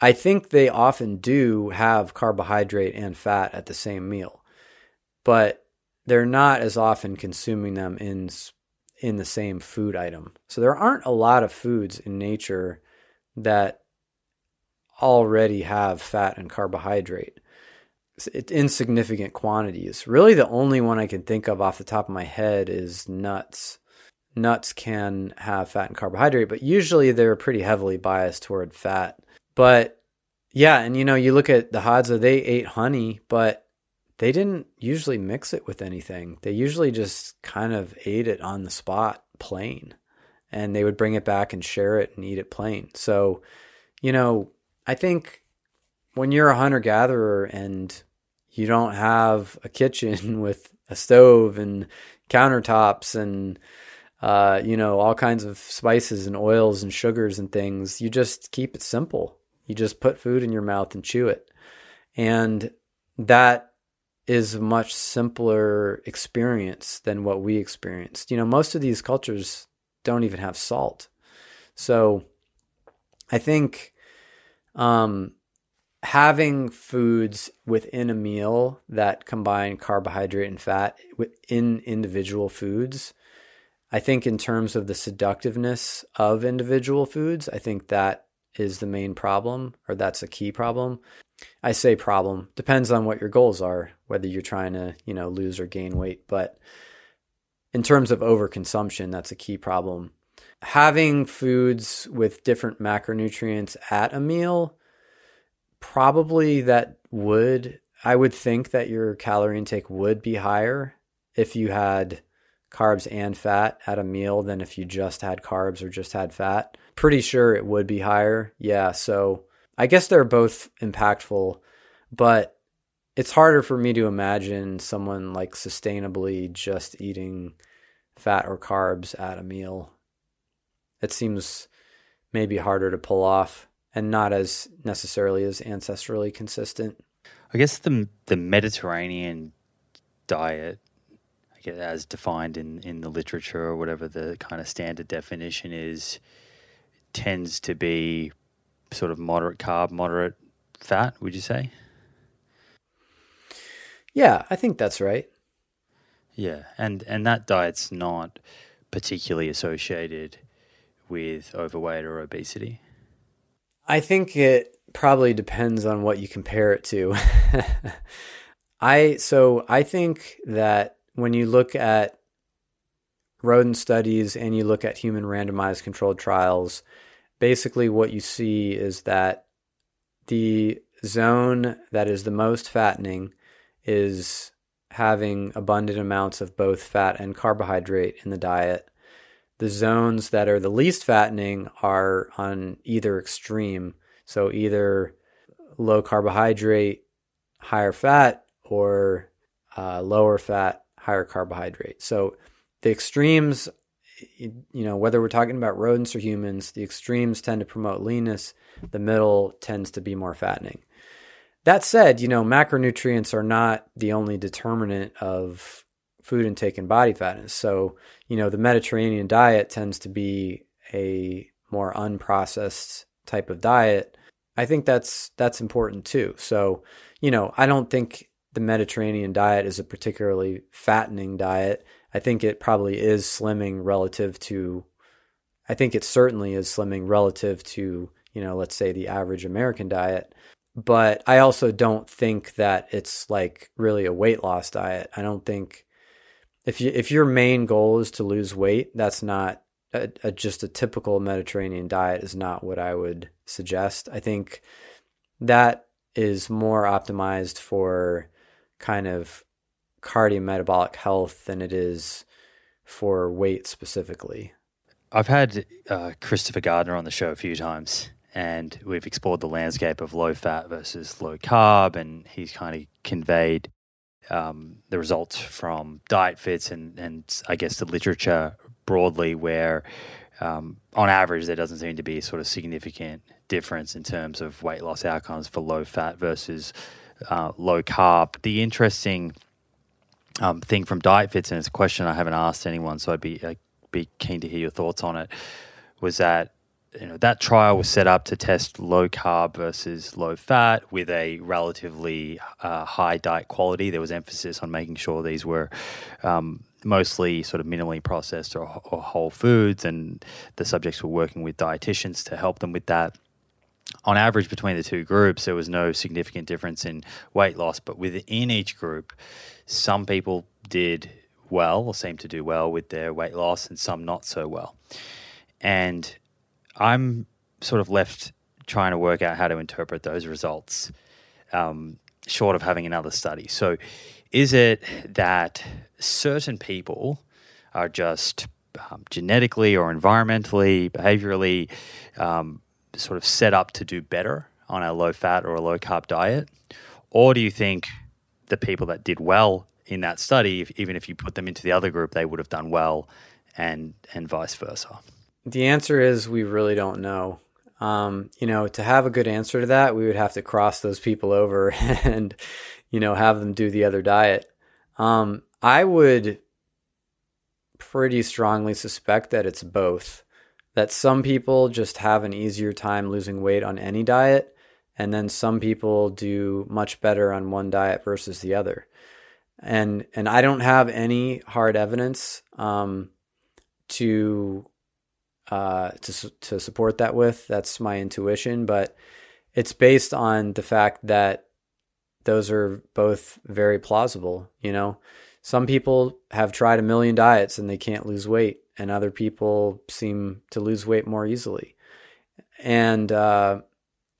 i think they often do have carbohydrate and fat at the same meal but they're not as often consuming them in in the same food item. So there aren't a lot of foods in nature that already have fat and carbohydrate. It's insignificant quantities. Really, the only one I can think of off the top of my head is nuts. Nuts can have fat and carbohydrate, but usually they're pretty heavily biased toward fat. But yeah, and you know, you look at the Hadza, they ate honey, but they didn't usually mix it with anything. They usually just kind of ate it on the spot, plain. And they would bring it back and share it and eat it plain. So, you know, I think when you're a hunter gatherer and you don't have a kitchen [LAUGHS] with a stove and countertops and uh, you know all kinds of spices and oils and sugars and things you just keep it simple you just put food in your mouth and chew it and that is a much simpler experience than what we experienced. You know, most of these cultures don't even have salt. So I think um, having foods within a meal that combine carbohydrate and fat within individual foods, I think in terms of the seductiveness of individual foods, I think that is the main problem or that's a key problem. I say problem depends on what your goals are, whether you're trying to, you know, lose or gain weight, but in terms of overconsumption, that's a key problem. Having foods with different macronutrients at a meal, probably that would, I would think that your calorie intake would be higher if you had carbs and fat at a meal than if you just had carbs or just had fat. Pretty sure it would be higher. Yeah. So I guess they're both impactful, but it's harder for me to imagine someone like sustainably just eating fat or carbs at a meal. It seems maybe harder to pull off and not as necessarily as ancestrally consistent. I guess the the Mediterranean diet, as defined in, in the literature or whatever the kind of standard definition is, tends to be sort of moderate carb, moderate fat, would you say? Yeah, I think that's right. Yeah, and and that diet's not particularly associated with overweight or obesity. I think it probably depends on what you compare it to. [LAUGHS] I so I think that when you look at rodent studies and you look at human randomized controlled trials, basically what you see is that the zone that is the most fattening is having abundant amounts of both fat and carbohydrate in the diet. The zones that are the least fattening are on either extreme. So either low carbohydrate, higher fat, or uh, lower fat, higher carbohydrate. So the extremes you know, whether we're talking about rodents or humans, the extremes tend to promote leanness, the middle tends to be more fattening. That said, you know, macronutrients are not the only determinant of food intake and body fat is. So, you know, the Mediterranean diet tends to be a more unprocessed type of diet. I think that's that's important too. So, you know, I don't think the Mediterranean diet is a particularly fattening diet. I think it probably is slimming relative to I think it certainly is slimming relative to, you know, let's say the average American diet. But I also don't think that it's like really a weight loss diet. I don't think if you if your main goal is to lose weight, that's not a, a, just a typical Mediterranean diet is not what I would suggest. I think that is more optimized for kind of cardiometabolic health than it is for weight specifically. I've had uh, Christopher Gardner on the show a few times, and we've explored the landscape of low fat versus low carb, and he's kind of conveyed um, the results from DIETFITS and, and I guess the literature broadly, where um, on average there doesn't seem to be a sort of significant difference in terms of weight loss outcomes for low fat versus uh, low carb. The interesting um, thing from DIETFITS, and it's a question I haven't asked anyone, so I'd be I'd be keen to hear your thoughts on it. Was that you know that trial was set up to test low carb versus low fat with a relatively uh, high diet quality. There was emphasis on making sure these were um, mostly sort of minimally processed or, or, whole foods, and the subjects were working with dietitians to help them with that. On average, between the two groups, there was no significant difference in weight loss, but within each group, some people did well or seemed to do well with their weight loss, and some not so well. And I'm sort of left trying to work out how to interpret those results, um, short of having another study. So, is it that certain people are just um, genetically or environmentally, behaviorally, um, sort of set up to do better on a low fat or a low carb diet? Or do you think the people that did well in that study, if, even if you put them into the other group, they would have done well, and and vice versa? The answer is we really don't know. Um, you know, to have a good answer to that, we would have to cross those people over [LAUGHS] and, you know, have them do the other diet. Um, I would pretty strongly suspect that it's both. That some people just have an easier time losing weight on any diet, and then some people do much better on one diet versus the other. And and I don't have any hard evidence um, to uh, to to support that with. That's my intuition, but it's based on the fact that those are both very plausible. You know, some people have tried a million diets and they can't lose weight, and other people seem to lose weight more easily. And uh,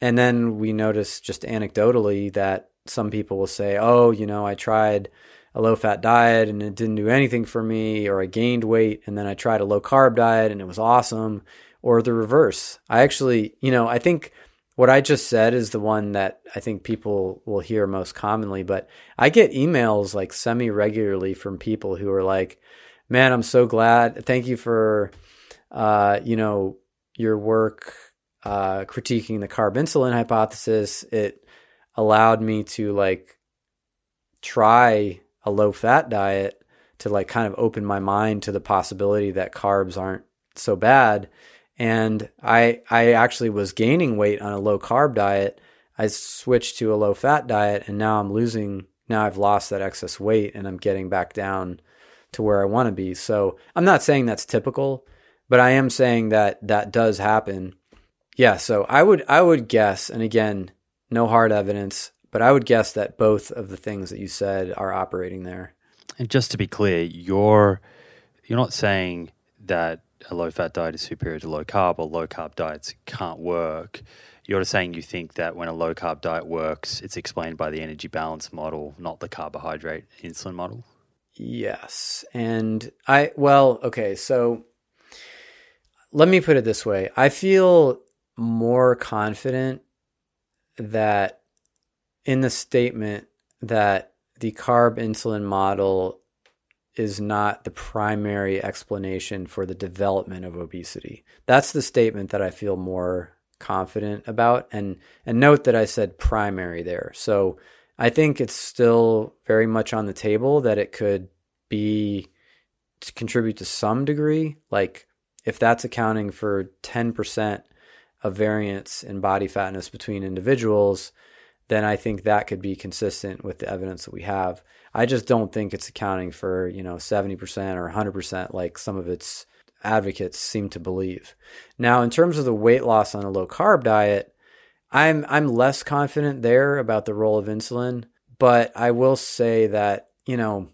and then we notice just anecdotally that some people will say, "Oh, you know, I tried." A low fat diet and it didn't do anything for me, or I gained weight and then I tried a low carb diet and it was awesome, or the reverse. I actually, you know, I think what I just said is the one that I think people will hear most commonly, but I get emails like semi regularly from people who are like, man, I'm so glad. Thank you for, uh, you know, your work uh, critiquing the carb insulin hypothesis. It allowed me to like try a low fat diet to like kind of open my mind to the possibility that carbs aren't so bad. And I I actually was gaining weight on a low carb diet. I switched to a low fat diet and now I'm losing now I've lost that excess weight and I'm getting back down to where I want to be. So I'm not saying that's typical, but I am saying that that does happen. Yeah, so I would I would guess and again, no hard evidence. But I would guess that both of the things that you said are operating there. And just to be clear, you're you're not saying that a low fat diet is superior to low carb or low carb diets can't work. You're saying you think that when a low carb diet works, it's explained by the energy balance model, not the carbohydrate insulin model. Yes. And I, well, okay. So let me put it this way I feel more confident that in the statement that the carb insulin model is not the primary explanation for the development of obesity. That's the statement that I feel more confident about and and note that I said primary there. So I think it's still very much on the table that it could be to contribute to some degree. Like if that's accounting for 10% of variance in body fatness between individuals, then I think that could be consistent with the evidence that we have. I just don't think it's accounting for, you know, 70% or 100% like some of its advocates seem to believe. Now, in terms of the weight loss on a low carb diet, I'm I'm less confident there about the role of insulin, but I will say that, you know,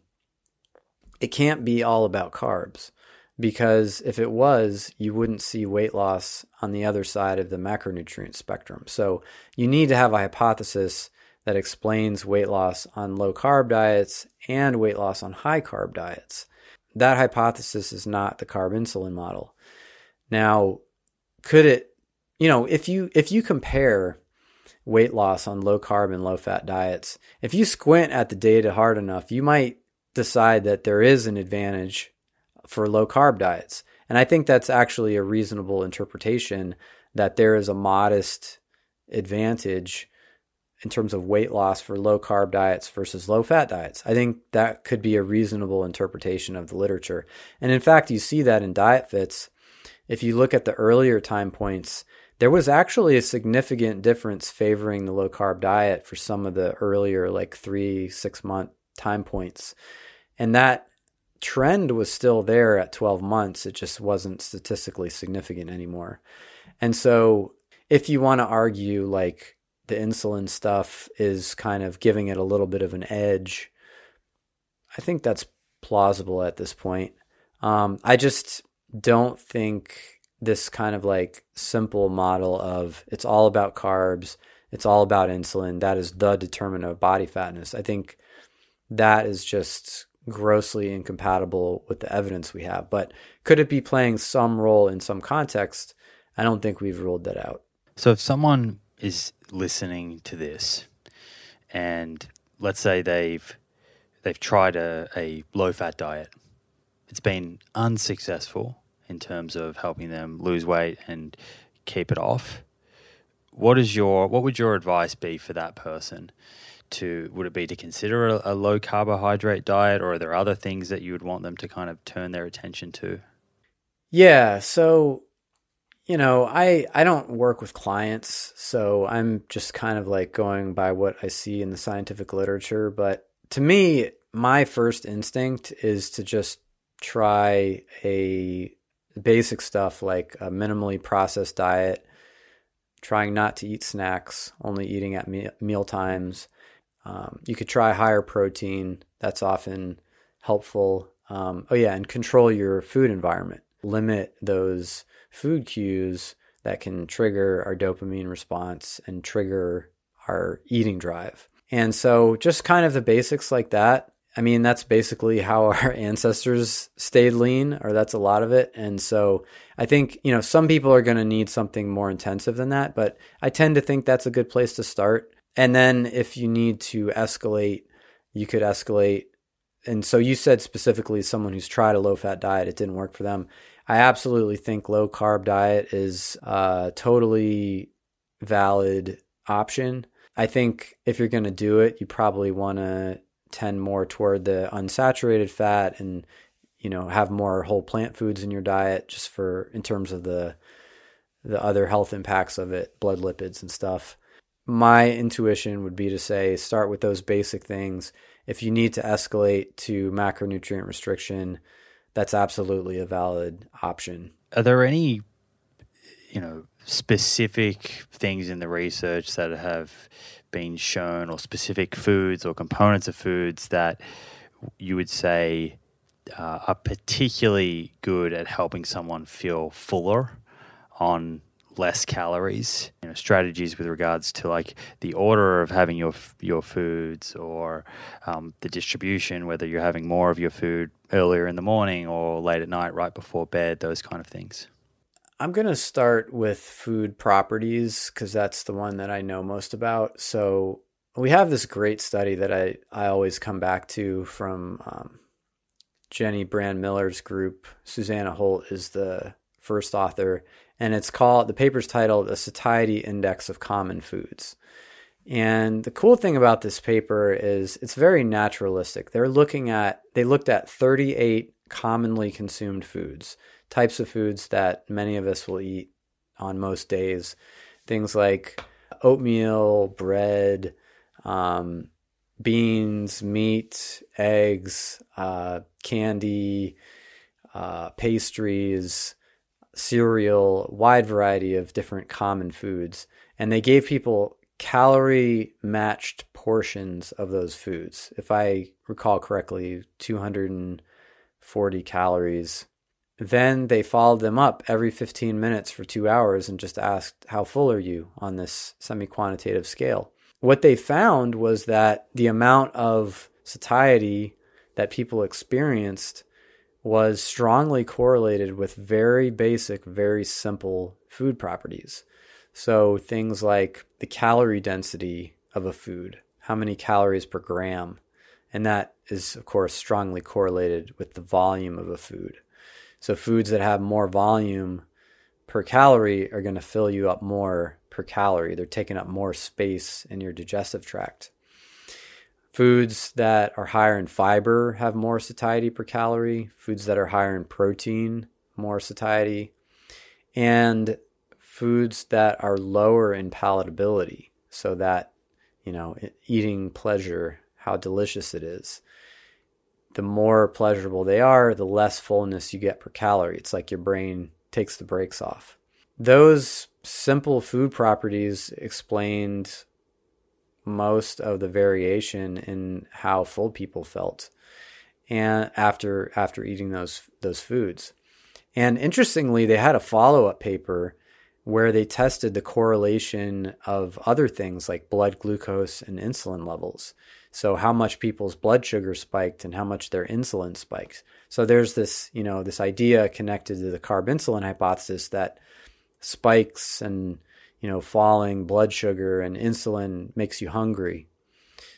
it can't be all about carbs because if it was, you wouldn't see weight loss on the other side of the macronutrient spectrum. So you need to have a hypothesis that explains weight loss on low carb diets and weight loss on high carb diets. That hypothesis is not the carb insulin model. Now, could it, you know, if you if you compare weight loss on low carb and low fat diets, if you squint at the data hard enough, you might decide that there is an advantage for low carb diets. And I think that's actually a reasonable interpretation that there is a modest advantage in terms of weight loss for low carb diets versus low fat diets. I think that could be a reasonable interpretation of the literature. And in fact, you see that in DIETFITS. If you look at the earlier time points, there was actually a significant difference favoring the low carb diet for some of the earlier, like three, six month time points. And that trend was still there at 12 months. It just wasn't statistically significant anymore. And so, if you want to argue like the insulin stuff is kind of giving it a little bit of an edge, I think that's plausible at this point. Um, I just don't think this kind of like simple model of it's all about carbs, it's all about insulin, that is the determinant of body fatness. I think that is just grossly incompatible with the evidence we have. But could it be playing some role in some context? I don't think we've ruled that out. So if someone is listening to this and let's say they've they've tried a, a low fat diet, it's been unsuccessful in terms of helping them lose weight and keep it off. What is your what would your advice be for that person? To would it be to consider a, a, low carbohydrate diet or are there other things that you would want them to kind of turn their attention to? Yeah so you know i i don't work with clients so i'm just kind of like going by what i see in the scientific literature but to me my first instinct is to just try a basic stuff like a minimally processed diet trying not to eat snacks only eating at me- meal times um, you could try higher protein. That's often helpful. Um, oh, yeah, and control your food environment. Limit those food cues that can trigger our dopamine response and trigger our eating drive. And so, just kind of the basics like that. I mean, that's basically how [LAUGHS] our ancestors stayed lean, or that's a lot of it. And so, I think, you know, some people are going to need something more intensive than that, but I tend to think that's a good place to start. And then if you need to escalate, you could escalate. And so you said specifically someone who's tried a low fat diet, it didn't work for them. I absolutely think low carb diet is a totally valid option. I think if you're going to do it, you probably want to tend more toward the unsaturated fat and you know have more whole plant foods in your diet just for in terms of the the other health impacts of it, blood lipids and stuff my intuition would be to say start with those basic things. If you need to escalate to macronutrient restriction, that's absolutely a valid option. Are there any, you know, specific things in the research that have been shown, or specific foods or components of foods that you would say uh, are particularly good at helping someone feel fuller on less calories. You know, strategies with regards to like the order of having your your foods or um, the distribution, whether you're having more of your food earlier in the morning or late at night, right before bed, those kind of things. I'm going to start with food properties because that's the one that I know most about. So we have this great study that I, I always come back to from um, Jenny Brand-Miller's group. Susanna Holt is the first author and it's called the paper's titled "A Satiety Index of Common Foods," And the cool thing about this paper is it's very naturalistic. They're looking at they looked at 38 commonly consumed foods, types of foods that many of us will eat on most days. Things like oatmeal, bread, um, beans, meat, eggs, uh, candy, uh, pastries, cereal, wide variety of different common foods. And they gave people calorie matched portions of those foods. If I recall correctly, 240 calories. Then they followed them up every 15 minutes for two hours and just asked, How full are you on this semi quantitative scale? What they found was that the amount of satiety that people experienced was strongly correlated with very basic, very simple food properties. So things like the calorie density of a food, how many calories per gram, and that is, of course, strongly correlated with the volume of a food. So foods that have more volume per calorie are going to fill you up more per calorie. They're taking up more space in your digestive tract. Foods that are higher in fiber have more satiety per calorie. Foods that are higher in protein, more satiety. And foods that are lower in palatability, so that, you know, eating pleasure, how delicious it is. The more pleasurable they are, the less fullness you get per calorie. It's like your brain takes the brakes off. Those simple food properties explained most of the variation in how full people felt and after after eating those those foods. And interestingly, they had a follow-up paper where they tested the correlation of other things like blood glucose and insulin levels. So how much people's blood sugar spiked and how much their insulin spiked. So there's this, you know, this idea connected to the carb insulin hypothesis that spikes and you know, falling blood sugar and insulin makes you hungry.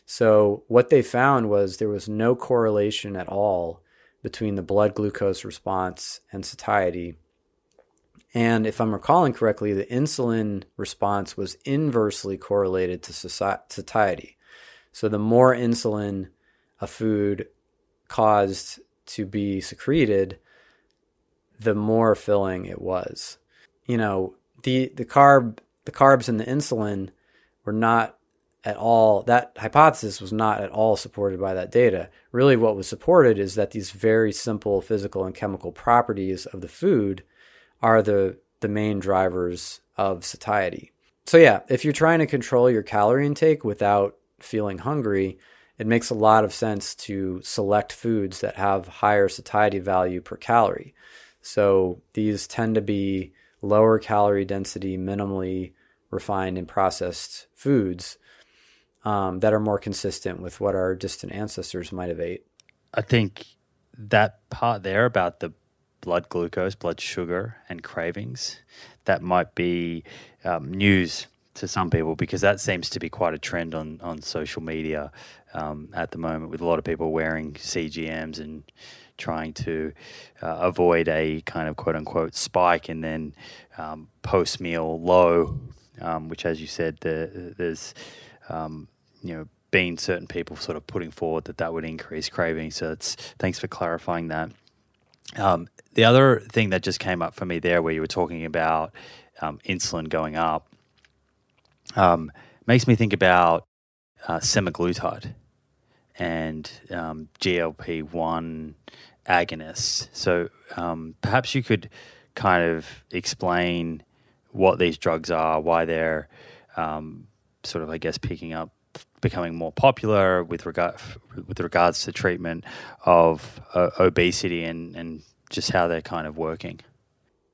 So, what they found was there was no correlation at all between the blood glucose response and satiety. And if I'm recalling correctly, the insulin response was inversely correlated to satiety. So, the more insulin a food caused to be secreted, the more filling it was. You know, the, the carb the carbs and the insulin were not at all that hypothesis was not at all supported by that data. Really what was supported is that these very simple physical and chemical properties of the food are the the main drivers of satiety. So yeah, if you're trying to control your calorie intake without feeling hungry, it makes a lot of sense to select foods that have higher satiety value per calorie. So these tend to be lower calorie density, minimally refined and processed foods um, that are more consistent with what our distant ancestors might have ate. I think that part there about the blood glucose, blood sugar, and cravings, that might be um, news to some people because that seems to be quite a trend on, on social media um, at the moment with a lot of people wearing CGMs and trying to uh, avoid a kind of quote unquote spike and then um, post meal low, um, which, as you said, the, there's um, you know been certain people sort of putting forward that that would increase craving. So it's thanks for clarifying that. Um, the other thing that just came up for me there, where you were talking about um, insulin going up, um, makes me think about uh, semaglutide and um, GLP 1 agonists. So perhaps you could kind of explain what these drugs are, why they're um, sort of, I guess, picking up, becoming more popular with regard with regards to treatment of uh, obesity and, and just how they're kind of working.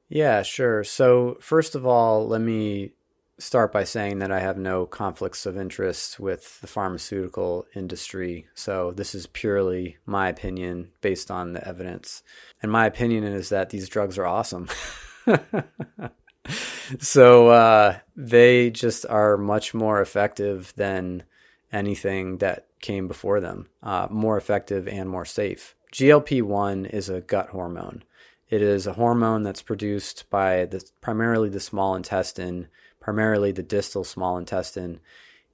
Yeah, sure. So first of all, let me start by saying that I have no conflicts of interest with the pharmaceutical industry. So this is purely my opinion based on the evidence. And my opinion is that these drugs are awesome. [LAUGHS] so uh, they just are much more effective than anything that came before them, uh, more effective and more safe. GLP 1 is a gut hormone. It is a hormone that's produced by the, primarily the small intestine primarily the distal small intestine.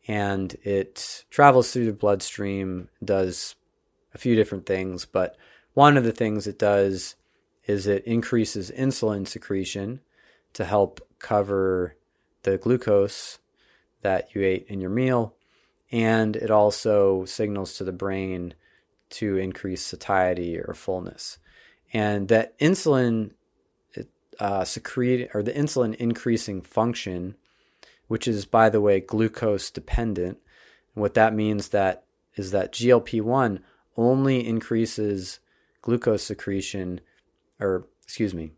and it travels through the bloodstream, does a few different things, but one of the things it does is it increases insulin secretion to help cover the glucose that you ate in your meal. And it also signals to the brain to increase satiety or fullness. And that insulin uh, secrete or the insulin increasing function, which is by the way glucose dependent. And what that means that is that GLP-1 only increases glucose secretion or excuse me,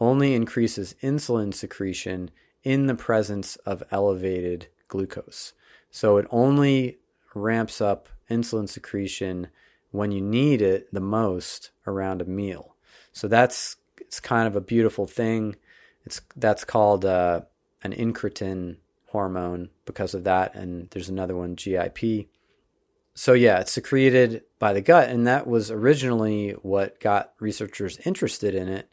only increases insulin secretion in the presence of elevated glucose. So it only ramps up insulin secretion when you need it the most around a meal. So that's it's kind of a beautiful thing. It's that's called uh, an incretin hormone because of that, and there's another one, GIP. So yeah, it's secreted by the gut, and that was originally what got researchers interested in it.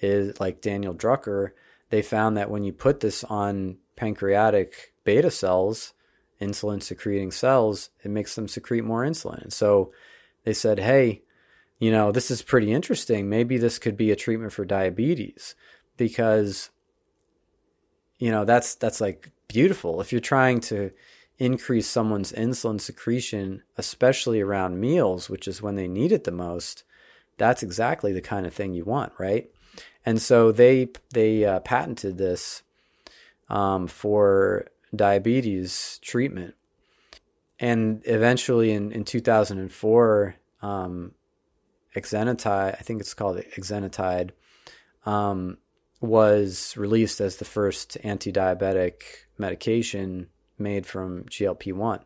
Is like Daniel Drucker, they found that when you put this on pancreatic beta cells, insulin secreting cells, it makes them secrete more insulin. And so they said, hey, you know, this is pretty interesting. Maybe this could be a treatment for diabetes because you know, that's that's like beautiful. If you're trying to increase someone's insulin secretion, especially around meals, which is when they need it the most, that's exactly the kind of thing you want, right? And so they they uh, patented this um, for diabetes treatment, and eventually in in 2004, um, exenatide, I think it's called exenatide, um, was released as the first anti-diabetic medication made from GLP-1.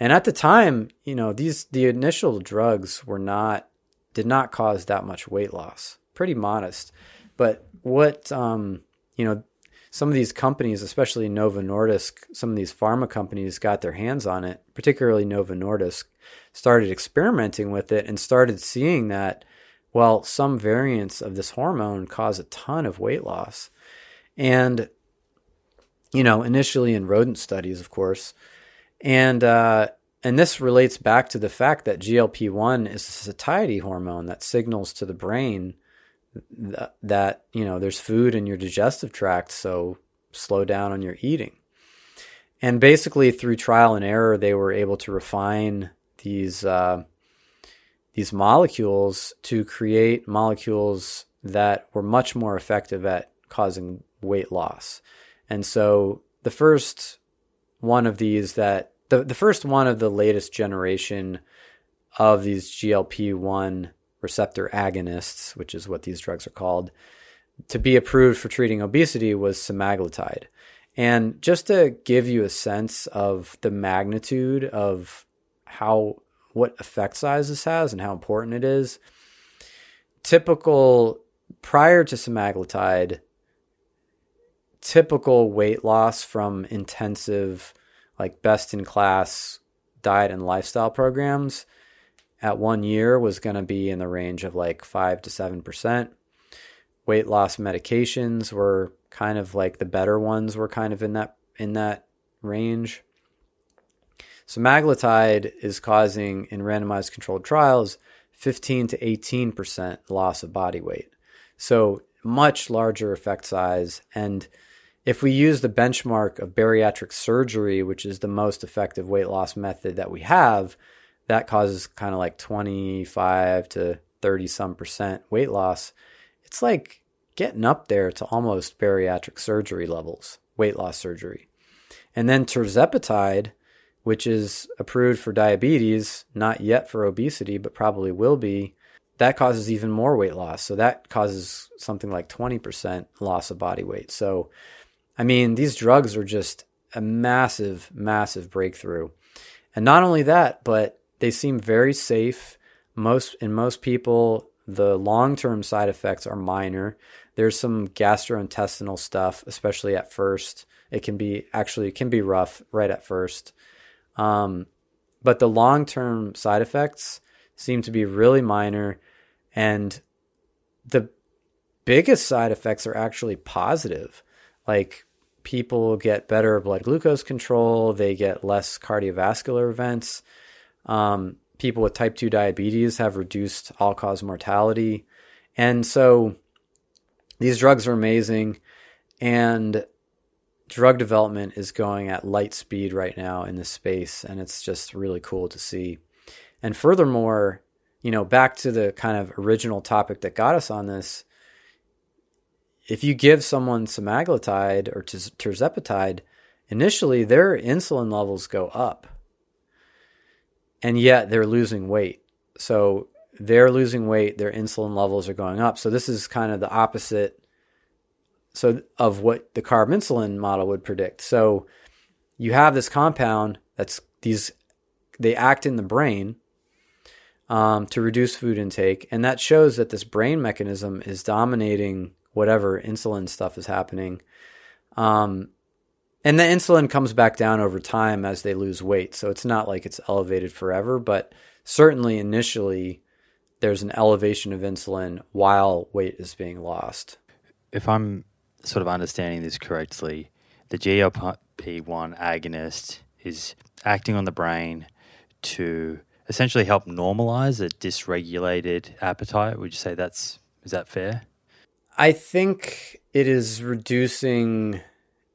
And at the time, you know, these the initial drugs were not did not cause that much weight loss. Pretty modest. But what um, you know, some of these companies, especially Novo Nordisk, some of these pharma companies got their hands on it, particularly Novo Nordisk, started experimenting with it and started seeing that, well, some variants of this hormone cause a ton of weight loss. And, you know, initially in rodent studies, of course. And, uh, and this relates back to the fact that GLP 1 is a satiety hormone that signals to the brain that, that, you know, there's food in your digestive tract, so slow down on your eating. And basically, through trial and error, they were able to refine these uh, these molecules to create molecules that were much more effective at causing weight loss. And so the first one of these that the, the first one of the latest generation of these GLP 1 receptor agonists, which is what these drugs are called, to be approved for treating obesity was semaglutide. And just to give you a sense of the magnitude of how what effect size this has and how important it is. Typical prior to semaglutide, typical weight loss from intensive, like best in class diet and lifestyle programs at one year was going to be in the range of like 5 to 7%. Weight loss medications were kind of like the better ones were kind of in that in that range. So Semaglutide is causing in randomized controlled trials 15 to 18% loss of body weight. So much larger effect size. And if we use the benchmark of bariatric surgery, which is the most effective weight loss method that we have, that causes kind of like 25 to 30 some percent weight loss. It's like getting up there to almost bariatric surgery levels, weight loss surgery. And then tirzepatide which is approved for diabetes, not yet for obesity, but probably will be, that causes even more weight loss. So that causes something like 20% loss of body weight. So, I mean, these drugs are just a massive, massive breakthrough. And not only that, but they seem very safe. Most in most people, the long-term side effects are minor. There's some gastrointestinal stuff, especially at first. It can be actually it can be rough right at first. Um, but the long term side effects seem to be really minor. And the biggest side effects are actually positive. Like people get better blood glucose control, they get less cardiovascular events. Um, people with type 2 diabetes have reduced all cause mortality. And so these drugs are amazing. And drug development is going at light speed right now in this space. And it's just really cool to see. And furthermore, you know, back to the kind of original topic that got us on this, if you give someone semaglutide or tirzepatide, initially their insulin levels go up. And yet they're losing weight. So they're losing weight, their insulin levels are going up. So this is kind of the opposite so of what the carb insulin model would predict. So you have this compound that's these they act in the brain um, to reduce food intake, and that shows that this brain mechanism is dominating whatever insulin stuff is happening. Um, and the insulin comes back down over time as they lose weight. So it's not like it's elevated forever, but certainly initially there's an elevation of insulin while weight is being lost. If I'm sort of understanding this correctly, the GLP-1 agonist is acting on the brain to essentially help normalize a dysregulated appetite. Would you say that's is that fair? I think it is reducing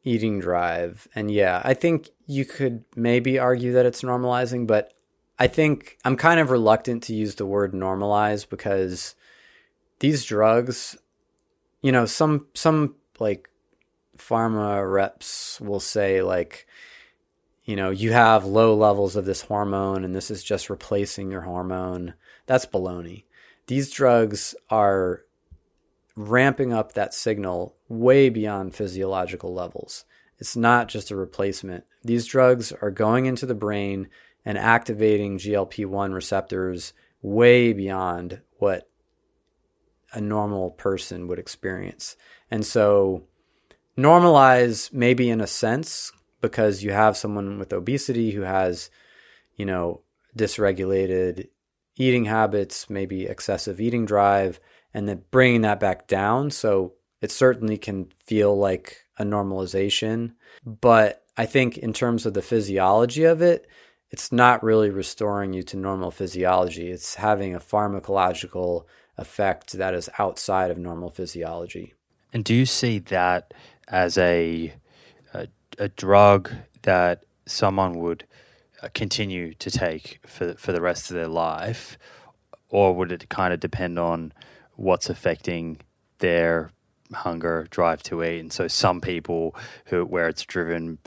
eating drive. And yeah, I think you could maybe argue that it's normalizing, but I think I'm kind of reluctant to use the word normalize because these drugs, you know, some some like pharma reps will say like you know, you have low levels of this hormone and this is just replacing your hormone. That's baloney. These drugs are ramping up that signal way beyond physiological levels. It's not just a replacement. These drugs are going into the brain and activating GLP 1 receptors way beyond what a normal person would experience. And so, normalize maybe in a sense because you have someone with obesity who has, you know, dysregulated eating habits, maybe excessive eating drive, and then bringing that back down. So it certainly can feel like a normalization. But I think in terms of the physiology of it, it's not really restoring you to normal physiology. It's having a pharmacological effect that is outside of normal physiology. And do you see that as a a, a drug that someone would uh, continue to take for for the rest of their life, or would it kind of depend on what's affecting their hunger drive to eat. And so some people who where it's driven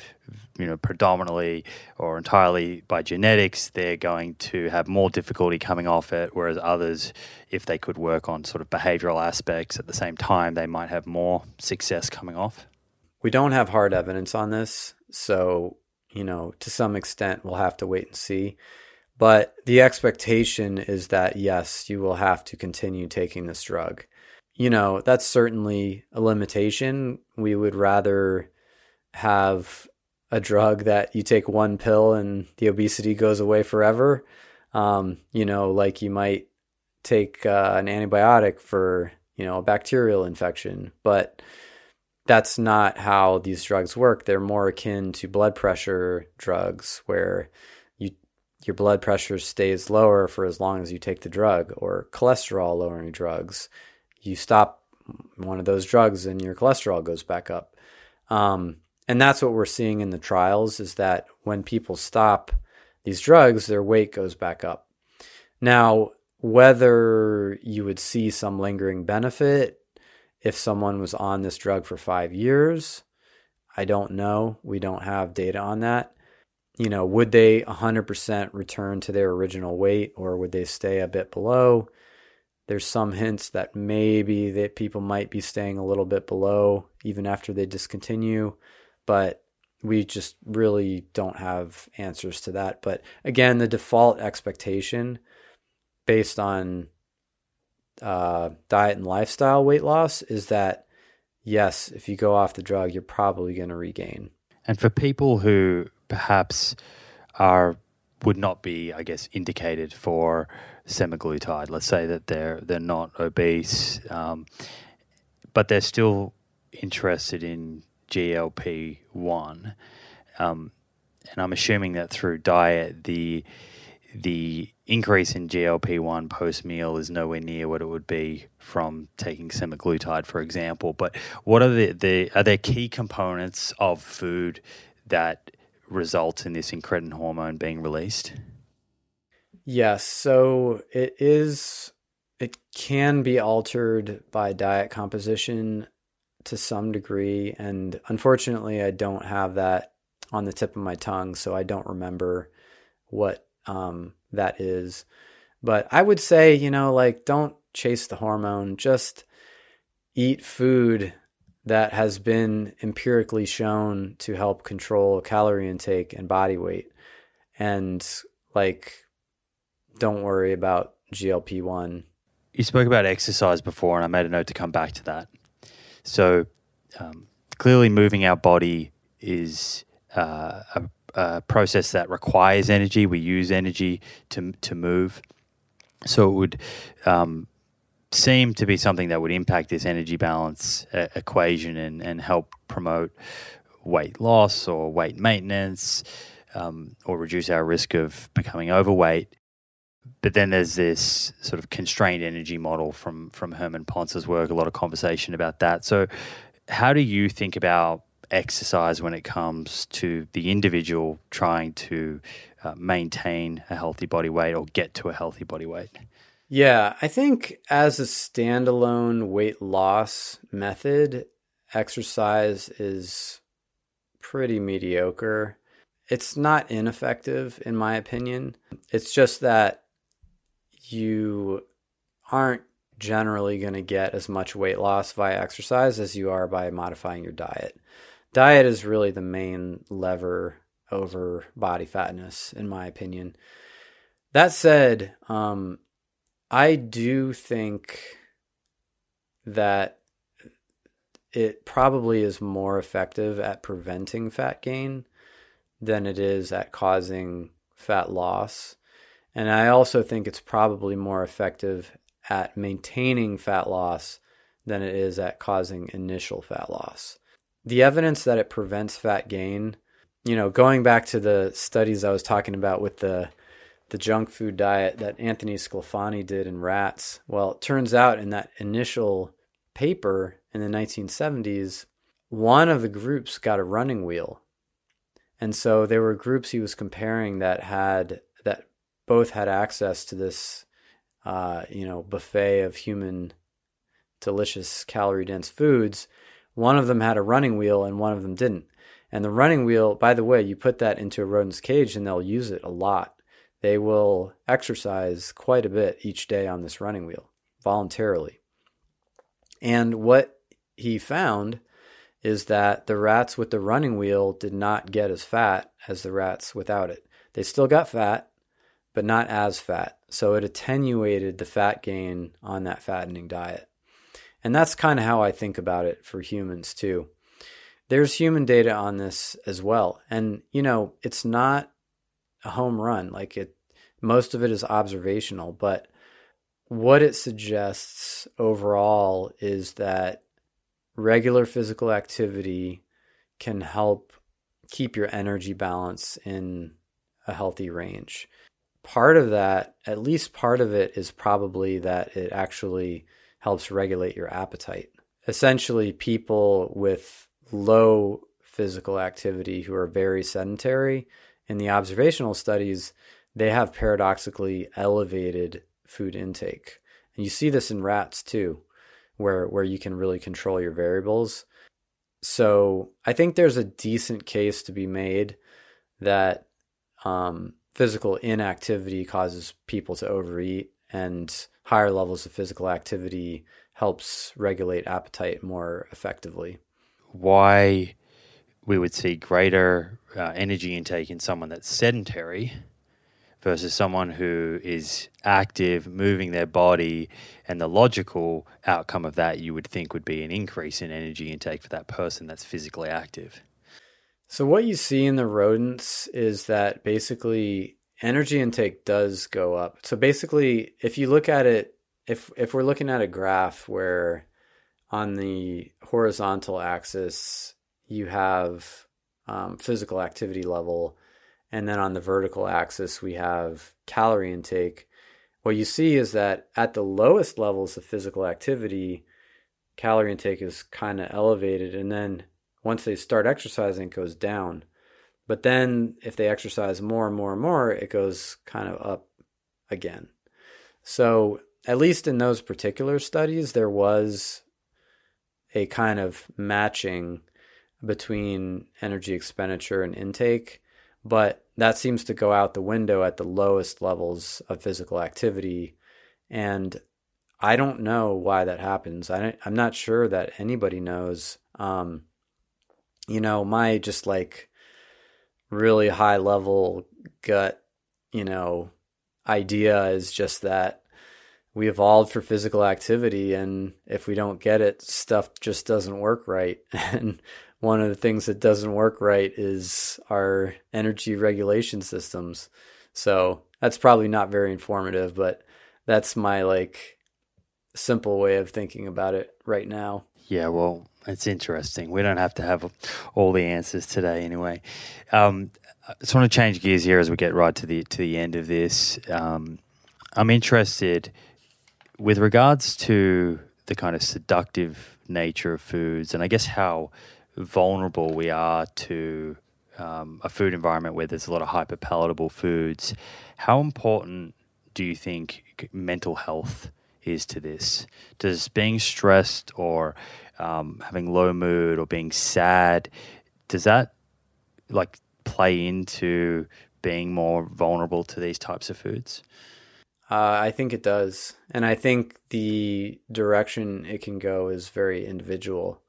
you know predominantly or entirely by genetics they're going to have more difficulty coming off it whereas others if they could work on sort of behavioral aspects at the same time they might have more success coming off. We don't have hard evidence on this. So you know to some extent we'll have to wait and see. But the expectation is that, yes, you will have to continue taking this drug. You know, that's certainly a limitation. We would rather have a drug that you take one pill and the obesity goes away forever. Um, you know, like you might take uh, an antibiotic for, you know, a bacterial infection. But that's not how these drugs work. They're more akin to blood pressure drugs where you your blood pressure stays lower for as long as you take the drug, or cholesterol lowering drugs. You stop one of those drugs and your cholesterol goes back up. Um, and that's what we're seeing in the trials is that when people stop these drugs, their weight goes back up. Now, whether you would see some lingering benefit if someone was on this drug for five years, I don't know. We don't have data on that you know, would they 100% return to their original weight or would they stay a bit below? There's some hints that maybe that people might be staying a little bit below even after they discontinue, but we just really don't have answers to that. But again, the default expectation based on uh, diet and lifestyle weight loss is that yes, if you go off the drug, you're probably going to regain. And for people who perhaps are would not be, I guess, indicated for semaglutide. Let's say that they're they're not obese, um, but they're still interested in GLP one, um, and I'm assuming that through diet the the increase in GLP one post meal is nowhere near what it would be from taking semaglutide, for example. But what are the, the are there key components of food that result in this incretin hormone being released? Yes, so it is it can be altered by diet composition to some degree and unfortunately I don't have that on the tip of my tongue so I don't remember what um, that is. But I would say, you know, like don't chase the hormone, just eat food that has been empirically shown to help control calorie intake and body weight. And like, don't worry about GLP 1. You spoke about exercise before, and I made a note to come back to that. So, um, clearly, moving our body is uh, a a process that requires energy. We use energy to to move, so it would um, seem to be something that would impact this energy balance uh, equation and and help promote weight loss or weight maintenance, um, or reduce our risk of becoming overweight. But then there's this sort of constrained energy model from from Herman Pontzer's work. A lot of conversation about that. So, how do you think about exercise when it comes to the individual trying to uh, maintain a healthy body weight or get to a healthy body weight? Yeah, I think as a standalone weight loss method, exercise is pretty mediocre. It's not ineffective, in my opinion. It's just that you aren't generally going to get as much weight loss via exercise as you are by modifying your diet diet is really the main lever over body fatness, in my opinion. That said, um, I do think that it probably is more effective at preventing fat gain than it is at causing fat loss. And I also think it's probably more effective at maintaining fat loss than it is at causing initial fat loss the evidence that it prevents fat gain, you know, going back to the studies I was talking about with the the junk food diet that Anthony Sclafani did in rats. Well, it turns out in that initial paper in the 1970s, one of the groups got a running wheel. And so there were groups he was comparing that had that both had access to this uh, you know, buffet of human delicious calorie dense foods one of them had a running wheel and one of them didn't. And the running wheel, by the way, you put that into a rodent's cage and they'll use it a lot. They will exercise quite a bit each day on this running wheel voluntarily. And what he found is that the rats with the running wheel did not get as fat as the rats without it. They still got fat, but not as fat. So it attenuated the fat gain on that fattening diet. And that's kind of how I think about it for humans too. There's human data on this as well. And, you know, it's not a home run. Like it, most of it is observational, but what it suggests overall is that regular physical activity can help keep your energy balance in a healthy range. Part of that, at least part of it, is probably that it actually helps regulate your appetite. Essentially, people with low physical activity who are very sedentary, in the observational studies, they have paradoxically elevated food intake. And you see this in rats too, where, where you can really control your variables. So I think there's a decent case to be made that um, physical inactivity causes people to overeat and higher levels of physical activity helps regulate appetite more effectively. Why we would see greater uh, energy intake in someone that's sedentary versus someone who is active, moving their body, and the logical outcome of that you would think would be an increase in energy intake for that person that's physically active. So, what you see in the rodents is that basically energy intake does go up. So basically, if you look at it, if if we're looking at a graph where on the horizontal axis you have um, physical activity level. And then on the vertical axis, we have calorie intake. What you see is that at the lowest levels of physical activity, calorie intake is kind of elevated. And then once they start exercising, it goes down. But then if they exercise more and more and more, it goes kind of up again. So, at least in those particular studies, there was a kind of matching between energy expenditure and intake, but that seems to go out the window at the lowest levels of physical activity. And I don't know why that happens. I am not sure that anybody knows. Um, you know, my just like really high level gut, you know, idea is just that we evolved for physical activity and if we don't get it, stuff just doesn't work right. [LAUGHS] And one of the things that doesn't work right is our energy regulation systems. So that's probably not very informative, but that's my like simple way of thinking about it right now. Yeah, well, it's interesting. We don't have to have all the answers today, anyway. Um, I just want to change gears here as we get right to the to the end of this. Um, I'm interested with regards to the kind of seductive nature of foods, and I guess how vulnerable we are to um, a food environment where there's a lot of hyper palatable foods. How important do you think mental health is to this? Does being stressed or um, having low mood or being sad, does that like play into being more vulnerable to these types of foods? Uh, I think it does. And I think the direction it can go is very individual.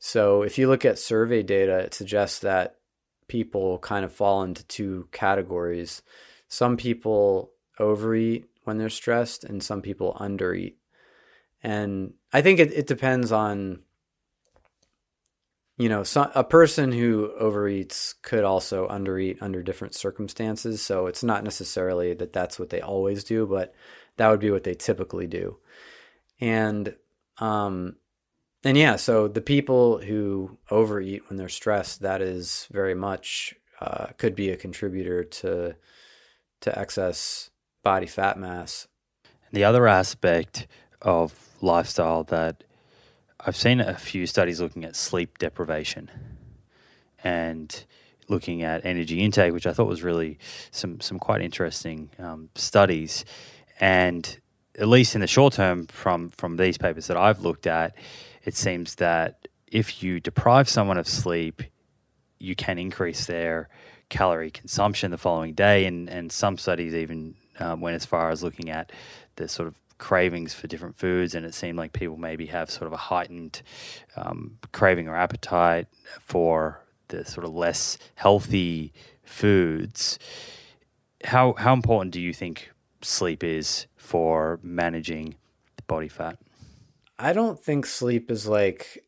So if you look at survey data, it suggests that people kind of fall into two categories. Some people overeat when they're stressed, and some people undereat. And I think it, it depends on you know, a person who overeats could also undereat under different circumstances. So it's not necessarily that that's what they always do, but that would be what they typically do. And, um, and yeah, so the people who overeat when they're stressed, that is very much uh, could be a contributor to to excess body fat mass. The other aspect of lifestyle that I've seen a few studies looking at sleep deprivation and looking at energy intake, which I thought was really some some quite interesting um, studies. And at least in the short term, from from these papers that I've looked at, it seems that if you deprive someone of sleep, you can increase their calorie consumption the following day. And and some studies even um, went as far as looking at the sort of cravings for different foods, and it seemed like people maybe have sort of a heightened um, craving or appetite for the sort of less healthy foods. How how important do you think sleep is for managing body fat? I don't think sleep is like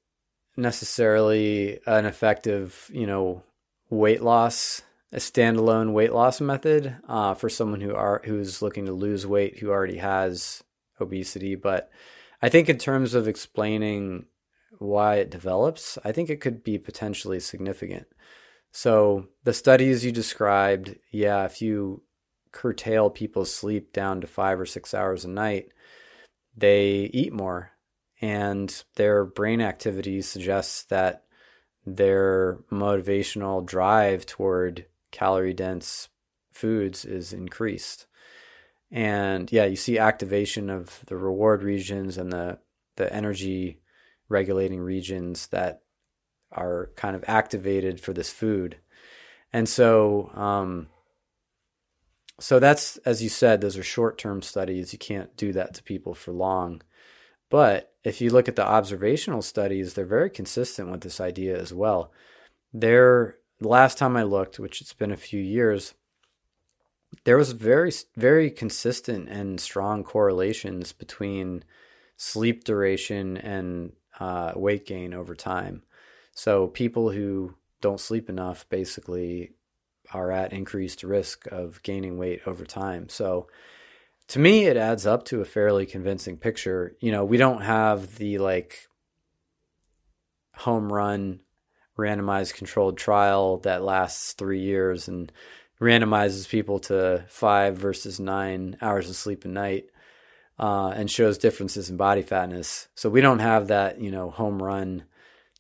necessarily an effective, you know, weight loss a standalone weight loss method uh, for someone who are who's looking to lose weight who already has obesity. But I think in terms of explaining why it develops, I think it could be potentially significant. So the studies you described, yeah, if you curtail people's sleep down to five or six hours a night, they eat more. And their brain activity suggests that their motivational drive toward calorie dense foods is increased. And yeah, you see activation of the reward regions and the the energy regulating regions that are kind of activated for this food. And so um, so that's as you said, those are short term studies. You can't do that to people for long. But if you look at the observational studies, they're very consistent with this idea as well. They're the last time I looked, which it's been a few years, there was very very consistent and strong correlations between sleep duration and uh, weight gain over time. So people who don't sleep enough basically are at increased risk of gaining weight over time. So to me it adds up to a fairly convincing picture. You know, we don't have the like home run randomized controlled trial that lasts three years and randomizes people to five versus nine hours of sleep a night uh, and shows differences in body fatness. So we don't have that, you know, home run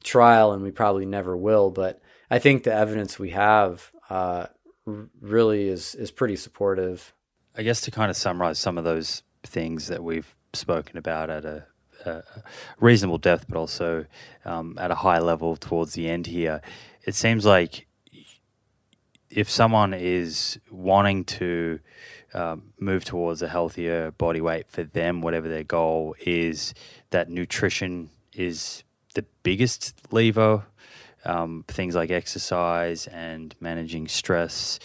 trial, and we probably never will. But I think the evidence we have uh, really is is pretty supportive. I guess to kind of summarize some of those things that we've spoken about at a, a reasonable depth, but also um, at a high level towards the end here, it seems like if someone is wanting to um, move towards a healthier body weight for them, whatever their goal is, that nutrition is the biggest lever. Um, things like exercise and managing stress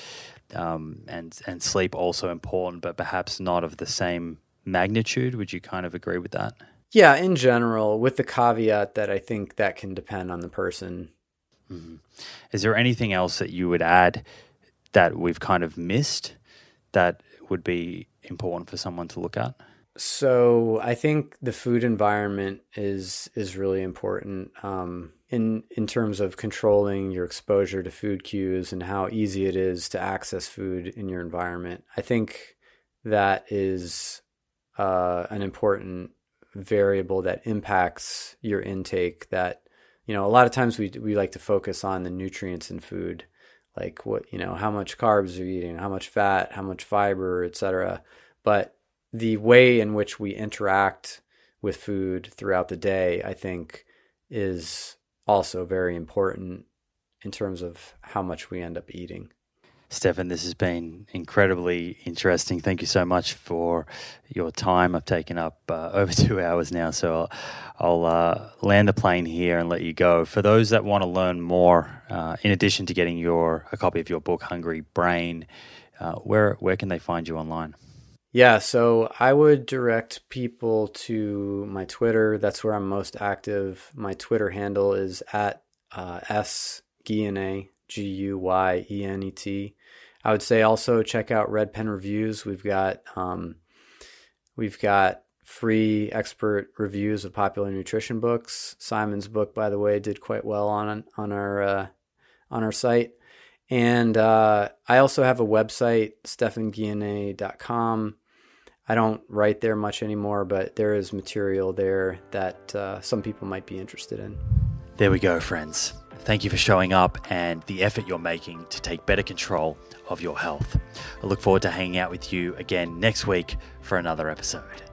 um, and and sleep also important, but perhaps not of the same magnitude. Would you kind of agree with that? Yeah, in general, with the caveat that I think that can depend on the person. Mm-hmm. Is there anything else that you would add that we've kind of missed that would be important for someone to look at? So I think the food environment is is really important um, in in terms of controlling your exposure to food cues and how easy it is to access food in your environment. I think that is uh, an important variable that impacts your intake. That you know a lot of times we we like to focus on the nutrients in food, like what you know how much carbs are you're eating, how much fat, how much fiber, etc. But the way in which we interact with food throughout the day, I think, is also very important in terms of how much we end up eating. Stephan, this has been incredibly interesting. Thank you so much for your time. I've taken up uh, [LAUGHS] over two hours now, so I'll, I'll uh, land the plane here and let you go. For those that want to learn more, uh, in addition to getting your a copy of your book, Hungry Brain, uh, where where can they find you online? Yeah, so I would direct people to my Twitter. That's where I'm most active. My Twitter handle is at uh, S Guyenet, G U Y E N E T. I would say also check out Red Pen Reviews. We've got um, we've got free expert reviews of popular nutrition books. Simon's book, by the way, did quite well on on our uh, on our site. And uh, I also have a website, stephanguyenet.com. I don't write there much anymore, but there is material there that uh, some people might be interested in. There we go, friends. Thank you for showing up and the effort you're making to take better control of your health. I look forward to hanging out with you again next week for another episode.